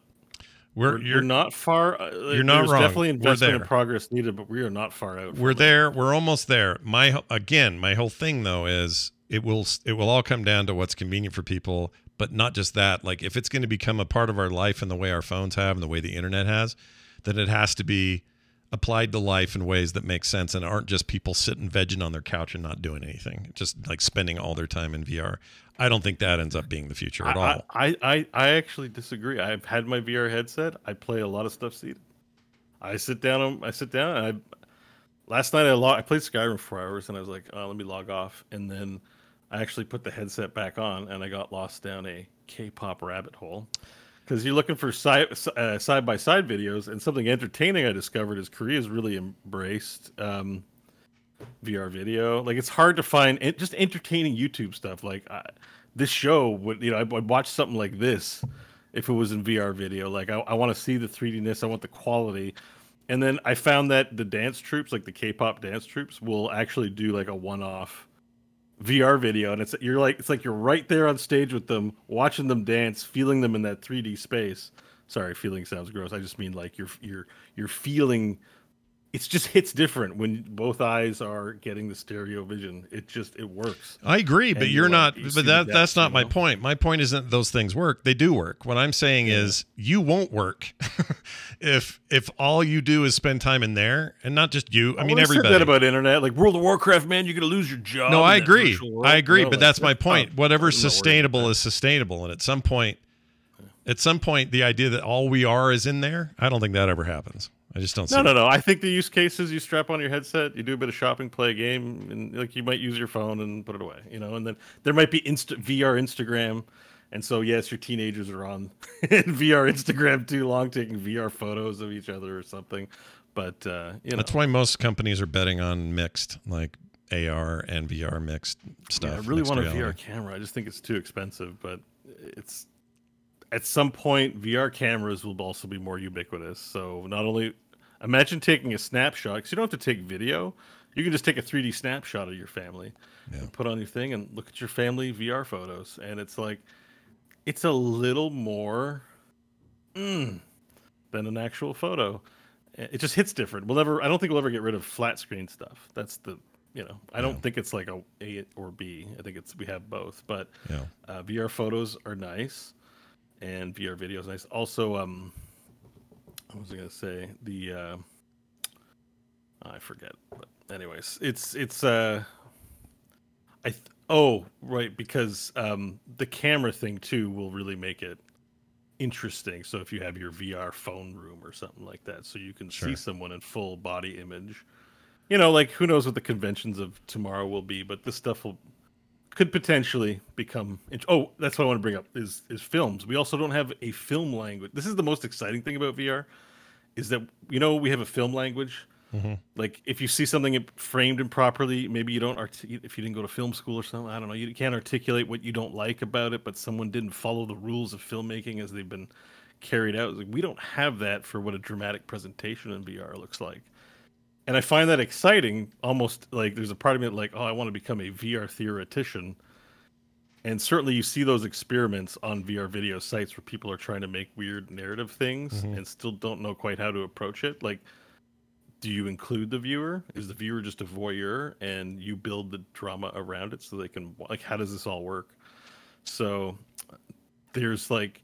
we're, we're, you're we're not far. Uh, you're not there's wrong. Definitely investment and progress needed, but we are not far out. we're from it. there we're almost there my again my whole thing though is it will it will all come down to what's convenient for people but not just that like if it's going to become a part of our life in the way our phones have and the way the internet has then it has to be applied to life in ways that make sense and aren't just people sitting vegging on their couch and not doing anything just like spending all their time in vr i don't think that ends up being the future at I, all I, I, I actually disagree. I've had my VR headset. I play a lot of stuff seated. I sit down. I sit down. And I last night I log, I played Skyrim for hours, and I was like, oh, let me log off. And then I actually put the headset back on, and I got lost down a K-pop rabbit hole. Because you're looking for side uh, side by side videos, and something entertaining I discovered is Korea's really embraced um, VR video. Like it's hard to find it, just entertaining YouTube stuff. Like I, this show would, you know, I'd, I'd watch something like this if it was in VR video. Like I, I want to see the 3Dness, I want the quality. And then I found that the dance troops, like the K-pop dance troops, will actually do like a one-off VR video, and it's you're like it's like you're right there on stage with them, watching them dance, feeling them in that 3D space. Sorry, feeling sounds gross. I just mean like you're you're you're feeling it's just hits different when both eyes are getting the stereo vision. It just it works. I agree, but And you're you're not. you but that that's not my know? point. My point isn't those things work. They do work. What I'm saying Yeah. is you won't work if if all you do is spend time in there, and not just you. I oh, mean, Well, they said everybody. that about internet, like World of Warcraft. Man, you're gonna lose your job. no, I agree. I agree, know, but like, that's my point. Whatever's not about sustainable is sustainable, and at some point, at some point, the idea that all we are is in there, I don't think that ever happens. I just don't see. No, it. no, no. I think the use cases you strap on your headset, you do a bit of shopping, play a game, and like you might use your phone and put it away, you know. And then there might be Insta- VR Instagram, and so yes, your teenagers are on VR Instagram too long, taking VR photos of each other or something. But uh, you know, That's why most companies are betting on mixed, like AR and VR mixed stuff. Yeah, I really want a. VR camera. I just think it's too expensive, but it's at some point VR cameras will also be more ubiquitous. So not only imagine taking a snapshot because you don't have to take video. You can just take a 3D snapshot of your family Yeah. and put on your thing and look at your family VR photos. And it's like it's a little more mm, than an actual photo. It just hits different. We'll never. I don't think we'll ever get rid of flat screen stuff. That's the you know. I don't Yeah. think it's like a A or B. I think it's we have both. But Yeah. uh, VR photos are nice, and VR videos nice. Also, um, what was I gonna say? The uh, I forget. But anyways, it's it's uh, I th- oh right because um the camera thing too will really make it interesting. So if you have your VR phone room or something like that, so you can Sure. see someone in full body image. You know, like who knows what the conventions of tomorrow will be, but this stuff will could potentially become. Oh, that's what I want to bring up is is films. We also don't have a film language. This is the most exciting thing about VR, is that you know we have a film language. Mhm. Like if you see something framed improperly, maybe you don't. Art- if you didn't go to film school or something, I don't know. You can't articulate what you don't like about it, but someone didn't follow the rules of filmmaking as they've been carried out. Like, we don't have that for what a dramatic presentation in VR looks like and I find that exciting. Almost like there's a part of me like, oh, I want to become a VR theoretician. And certainly, you see those experiments on VR video sites where people are trying to make weird narrative things Mhm. and still don't know quite how to approach it. Like, do you include the viewer? Is the viewer just a voyeur, and you build the drama around it so they can like? How does this all work? So, there's like,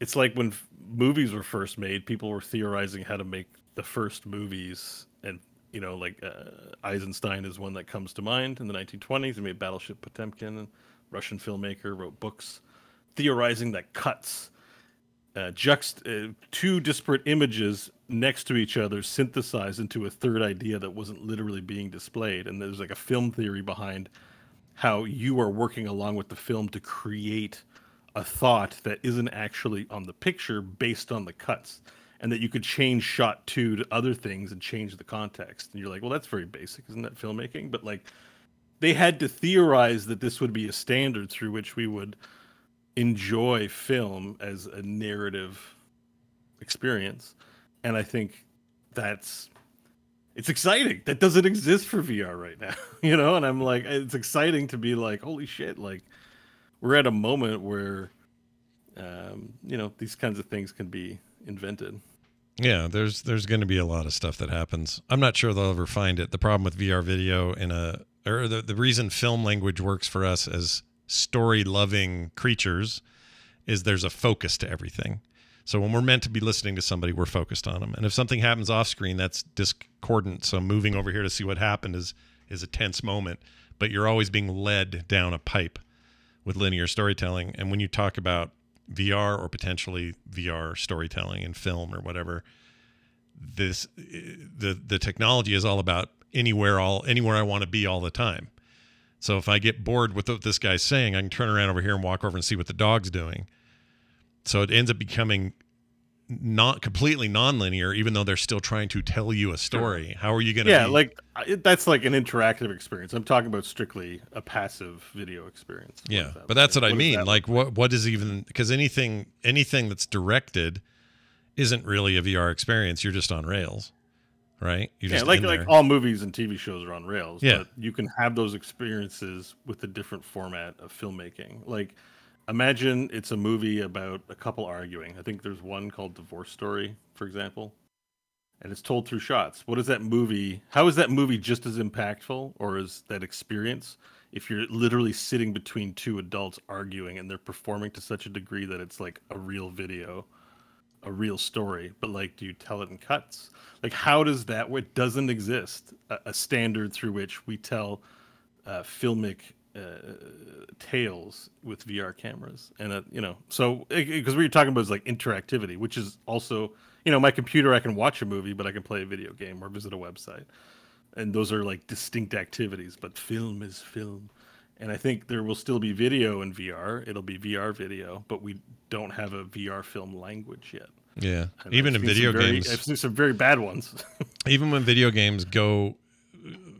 it's like when movies were first made, people were theorizing how to make the first movies, and you know, like uh, Eisenstein is one that comes to mind in the 1920s. He made Battleship Potemkin. Russian filmmaker wrote books theorizing that cuts uh, juxt uh, two disparate images next to each other synthesized into a third idea that wasn't literally being displayed and there's like a film theory behind how you are working along with the film to create a thought that isn't actually on the picture based on the cuts and that you could change shot two to other things and change the context. And you're like well that's very basic isn't that filmmaking? But like they had to theorize that this would be a standard through which we would enjoy film as a narrative experience. And i think that's it's exciting. That doesn't exist for vr right now you know? And i'm like it's exciting to be like holy shit like we're at a moment where um you know these kinds of things can be invented Yeah, there's there's going to be a lot of stuff that happens. I'm not sure they'll ever find it. The problem with VR video in a uh, or the, the reason film language works for us as story loving creatures is there's a focus to everything. So when we're meant to be listening to somebody, we're focused on them. And if something happens off screen, that's discordant. So moving over here to see what happened is is a tense moment, but you're always being led down a pipe with linear storytelling. And when you talk about VR or potentially VR storytelling and film or whatever, this the the technology is all about anywhere all anywhere I want to be all the time. So if I get bored with what this guy's saying, I can turn around over here and walk over and see what the dog's doing. So it ends up becoming not completely non-linear, even though they're still trying to tell you a story. How are you going to? yeah be, like that's like an interactive experience i'm talking about strictly a passive video experience What Yeah, that but that's look what I like? does mean. Like, what what is even because anything anything that's directed isn't really a VR experience. You're just on rails, right? You're yeah, just like like all movies and TV shows are on rails. Yeah. but you can have those experiences with a different format of filmmaking. Like, imagine it's a movie about a couple arguing. I think there's one called Divorce Story, for example, and it's told through shots. What is that movie? How is that movie just as impactful, or is that experience if you're literally sitting between two adults arguing and they're performing to such a degree that it's like a real video, a real story? But like, do you tell it in cuts? Like, how does that? What doesn't exist a, a standard through which we tell uh, filmic uh, tales with VR cameras, and uh, you know, so because what you're talking about is like interactivity, which is also, you know, my computer I can watch a movie, but I can play a video game or visit a website, and those are like distinct activities. But film is film, and I think there will still be video in VR. It'll be VR video, but we don't have a VR film language yet. Yeah, even I've in video very- games, I've seen some very bad ones. even when video games go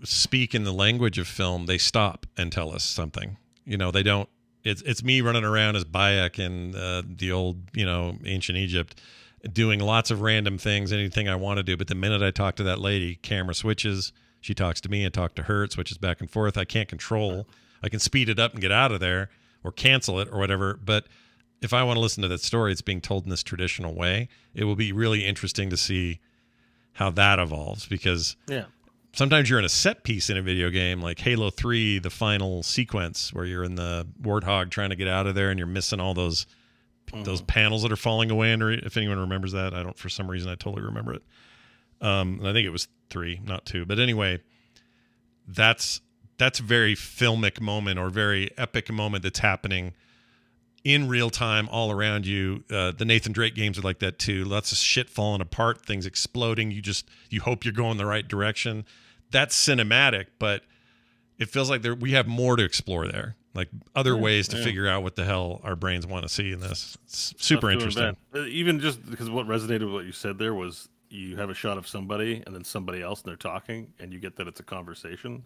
speak in the language of film, they stop and tell us something. You know, they don't. It's it's me running around as Bayek in uh, the old, you know, ancient Egypt, doing lots of random things, anything I want to do. But the minute I talk to that lady, camera switches. She talks to me, I talk to her. It switches back and forth. I can't control. I can speed it up and get out of there, or cancel it, or whatever. But if I want to listen to that story, it's being told in this traditional way. It will be really interesting to see how that evolves because yeah. Sometimes you're in a set piece in a video game like halo 3 the final sequence where you're in the warthog trying to get out of there and you're missing all those those panels that are falling away and if anyone remembers that i don't for some reason i totally remember it um and i think it was three not two but anyway that's that's a very filmic moment or very epic moment that's happening in real time all around you. Uh, the Nathan Drake games are like that too. Lots of shit falling apart, things exploding. You just you hope you're going the right direction. That's cinematic, but it feels like there we have more to explore there. Like other Yeah, ways to yeah. figure out what the hell our brains want to see in this. It's super interesting. Uh, Even just because what resonated with what you said there was you have a shot of somebody and then somebody else and they're talking and you get that it's a conversation.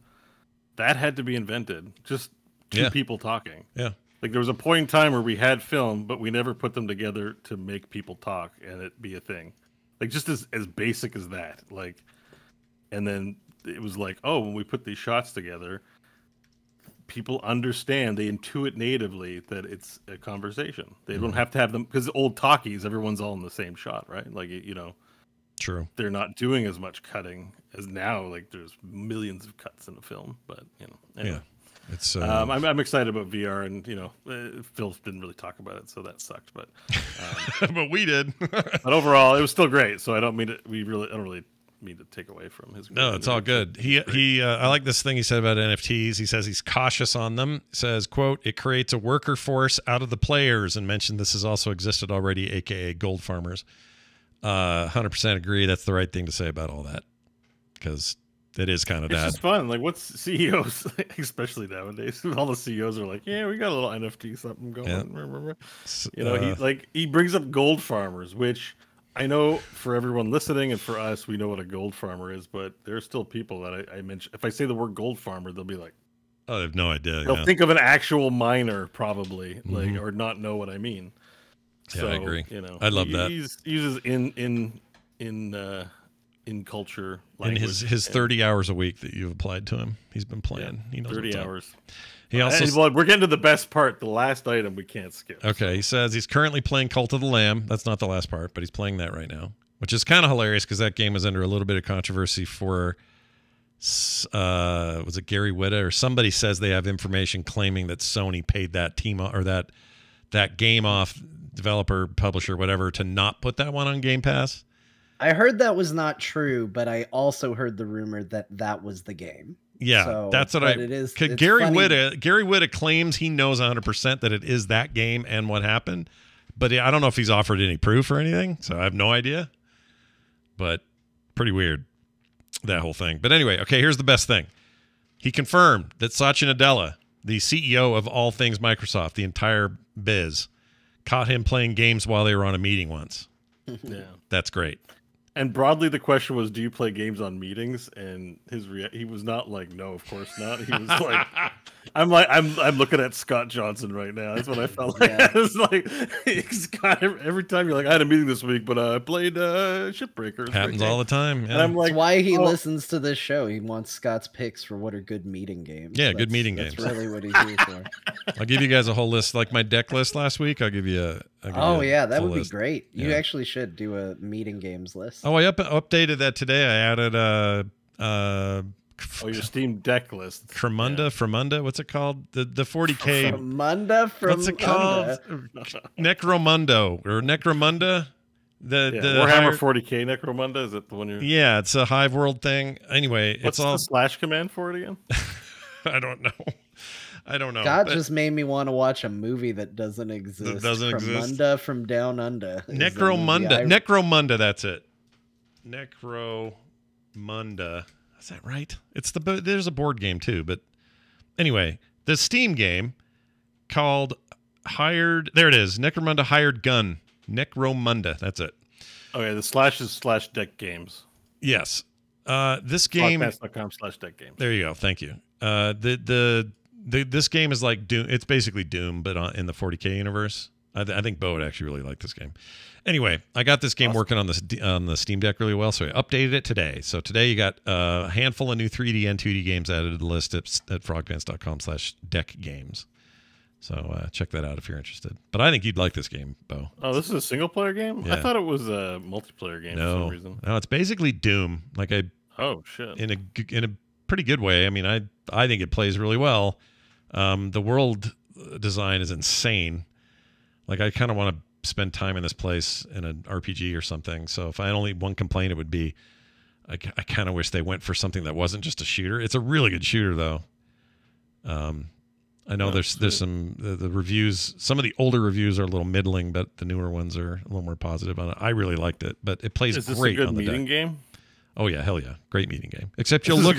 That had to be invented. Just two Yeah. people talking. Yeah. Like there was a point in time where we had film, but we never put them together to make people talk and it be a thing. Like just as as basic as that. Like, and then it was like, oh, when we put these shots together, people understand, they intuit natively that it's a conversation. They don't have to have them because old talkies, everyone's all in the same shot, right? Like you know, True. they're not doing as much cutting as now. Like there's millions of cuts in a film, but you know, anyway. Yeah. It's uh, Um, I'm, I'm excited about VR, and you know, uh, Phil didn't really talk about it, so that sucked. But but we did. but overall, it was still great. So I don't mean to. We really, I don't really mean to take away from his. No, it's all good. He he. Uh, I like this thing he said about NFTs. He says he's cautious on them. Says, "quote It creates a worker force out of the players," and mentioned this has also existed already, aka gold farmers. Uh, hundred percent agree. That's the right thing to say about all that because it is kind of It's that. just fun. Like, what's CEOs, especially nowadays? All the CEOs are like, "Yeah, we got a little NFT something going." Yeah. You know, he Uh, like he brings up gold farmers, which I know for everyone listening and for us, we know what a gold farmer is. But there are still people that I, I mention. If I say the word gold farmer, they'll be like. oh, I have no idea. They'll yeah. think of an actual miner, probably, like, Mhm. or not know what I mean. Yeah, I agree. You know, I love he, that. He's uses in in in uh, in culture in language. his his and thirty hours a week that you've applied to him, he's been playing. he knows thirty hours. up. Hours. He also And, well, we're getting to the best part. The last item we can't skip. Okay, he says he's currently playing Cult of the Lamb. That's not the last part, but he's playing that right now, which is kind of hilarious because that game was under a little bit of controversy for, uh, was it Gary Whitta or somebody says they have information claiming that Sony paid that team or that that game off developer, publisher, whatever, to not put that one on Game Pass. I heard that was not true, but I also heard the rumor that that was the game. Yeah, So, that's what I. It is. Could Gary funny- Whitta Gary Whitta claims he knows 100% that it is that game and what happened, but I don't know if he's offered any proof or anything, so I have no idea. But pretty weird that whole thing. But anyway, okay, here's the best thing. He confirmed that Satya Nadella, the CEO of all things Microsoft, the entire biz, caught him playing games while they were on a meeting once. Yeah. That's great. And broadly, the question was, "Do you play games on meetings?" And his rea- he was not like, "No, of course not." He was like, "I'm like, I'm I'm looking at Scott Johnson right now." That's what I felt like. Yeah. it's like Scott. Every, every time you're like, "I had a meeting this week, but uh, I played uh, Shipbreakers." Happens all the time. And I'm like, That's why he oh. listens to this show. He wants Scott's picks for what are good meeting games. Yeah, good That's- meeting that's games. really what he's here for. I'll give you guys a whole list, like my deck list last week. I'll give you a, I'll give you Oh yeah, that full would be list. great. You actually should do a meeting games list. Oh, I up, updated that today. I added uh uh Oh, your Steam Deck list. Cremunda, Fremunda, what's it called? The the 40k. From Munda from What's it called? Necromundo or Necromunda? The Yeah, the Warhammer higher- 40k Necromunda. Is it the one you're? Yeah, it's a Hive World thing. Anyway, What's it's all the slash command for it again? I don't know. I don't know. God but just made me want to watch a movie that doesn't exist. doesn't from exist? Munda from Down Under. is the movie Necromunda. I- Necromunda, that's it. Necromunda. Is that right? It's the bo- there's a board game too, but anyway, the Steam game called Hired There it is. Necromunda Hired Gun. Necromunda, that's it. Okay, the slash is slash deck games. Yes. Uh this game Podcast.com slash deck games. There you go. Thank you. Uh, the the the this game is like Doom. It's basically Doom, but on, in the 40k universe. I, th- I think Beau would actually really like this game. Anyway, I got this game Awesome. working on this on the Steam Deck really well, so I updated it today. So today you got uh, a handful of new 3D and 2D games added to the list at, at frogpants.com/slash deck games. So uh, check that out if you're interested. But I think you'd like this game, Beau. Oh, this is a single player game? Yeah. I thought it was a multiplayer game for some reason. no, it's basically Doom. Like I Oh shit. in a g- in a pretty good way. I mean, I I think it plays really well. Um, the world design is insane. Like I kind of want to spend time in this place in an RPG or something. So if I had only one complaint, it would be I, I kind of wish they went for something that wasn't just a shooter. It's a really good shooter though. Um, I know Yeah, there's there's some the, the reviews. Some of the older reviews are a little middling, but the newer ones are a little more positive on it. I really liked it, but it plays is this great a good on the meeting deck. game? Oh yeah, hell yeah, great meeting game. Except you'll is a look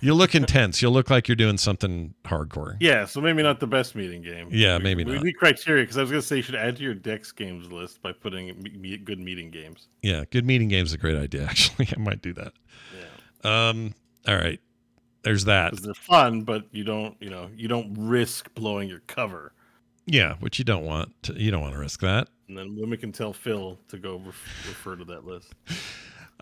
You'll look intense. You'll look like you're doing something hardcore. Yeah, so maybe not the best meeting game. Yeah, We- maybe we not. need criteria because I was gonna say you should add to your Dex games list by putting me- good meeting games. Yeah, good meeting game's is a great idea. Actually, I might do that. Yeah, Um, all right. There's that. they're fun, but you don't, you know, you don't risk blowing your cover. Yeah, which you don't want. To, you don't want to risk that. And then women can tell Phil to go ref- refer to that list.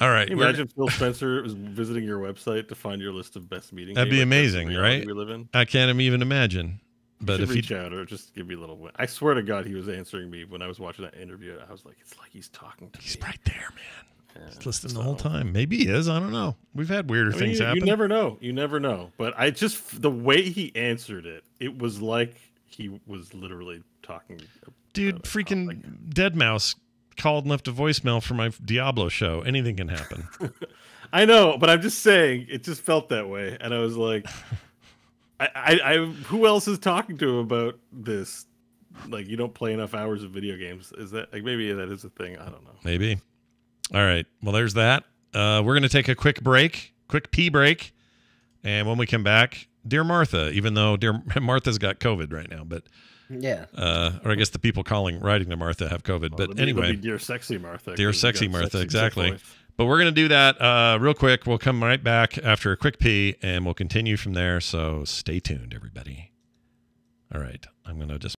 All right. Can you imagine Phil Spencer is visiting your website to find your list of best meeting. That'd be Like, that's the amazing, right? We live in. I can't even imagine. But if reach out or just give me a little. I swear to God, he was answering me when I was watching that interview. I was like, it's like he's talking to he's me. right there, man. Yeah, He's listening the whole time. Maybe he is. I don't know. We've had weirder I mean, things you, happen. you never know. You never know. But I just the way he answered it, it was like he was literally talking. Dude, freaking deadmau5 called and left a voicemail for my Diablo show. Anything can happen. I know, but I'm just saying, it just felt that way, and I was like, I, I, I who else is talking to him about this? Like, you don't play enough hours of video games. Is that like maybe that is a thing? I don't know. Maybe. All right. Well, there's that. Uh, we're going to take a quick break, quick pee break. And when we come back, Dear Martha, even though Dear Martha's got COVID right now, but, Yeah. uh, or I guess the people calling, writing to Martha have COVID. Well, but it'll be- it'll anyway, be dear sexy Martha. Dear 'cause you Sexy Martha, sexy exactly. voice. but we're going to do that uh, real quick. We'll come right back after a quick pee and we'll continue from there. So stay tuned, everybody. All right. I'm going to just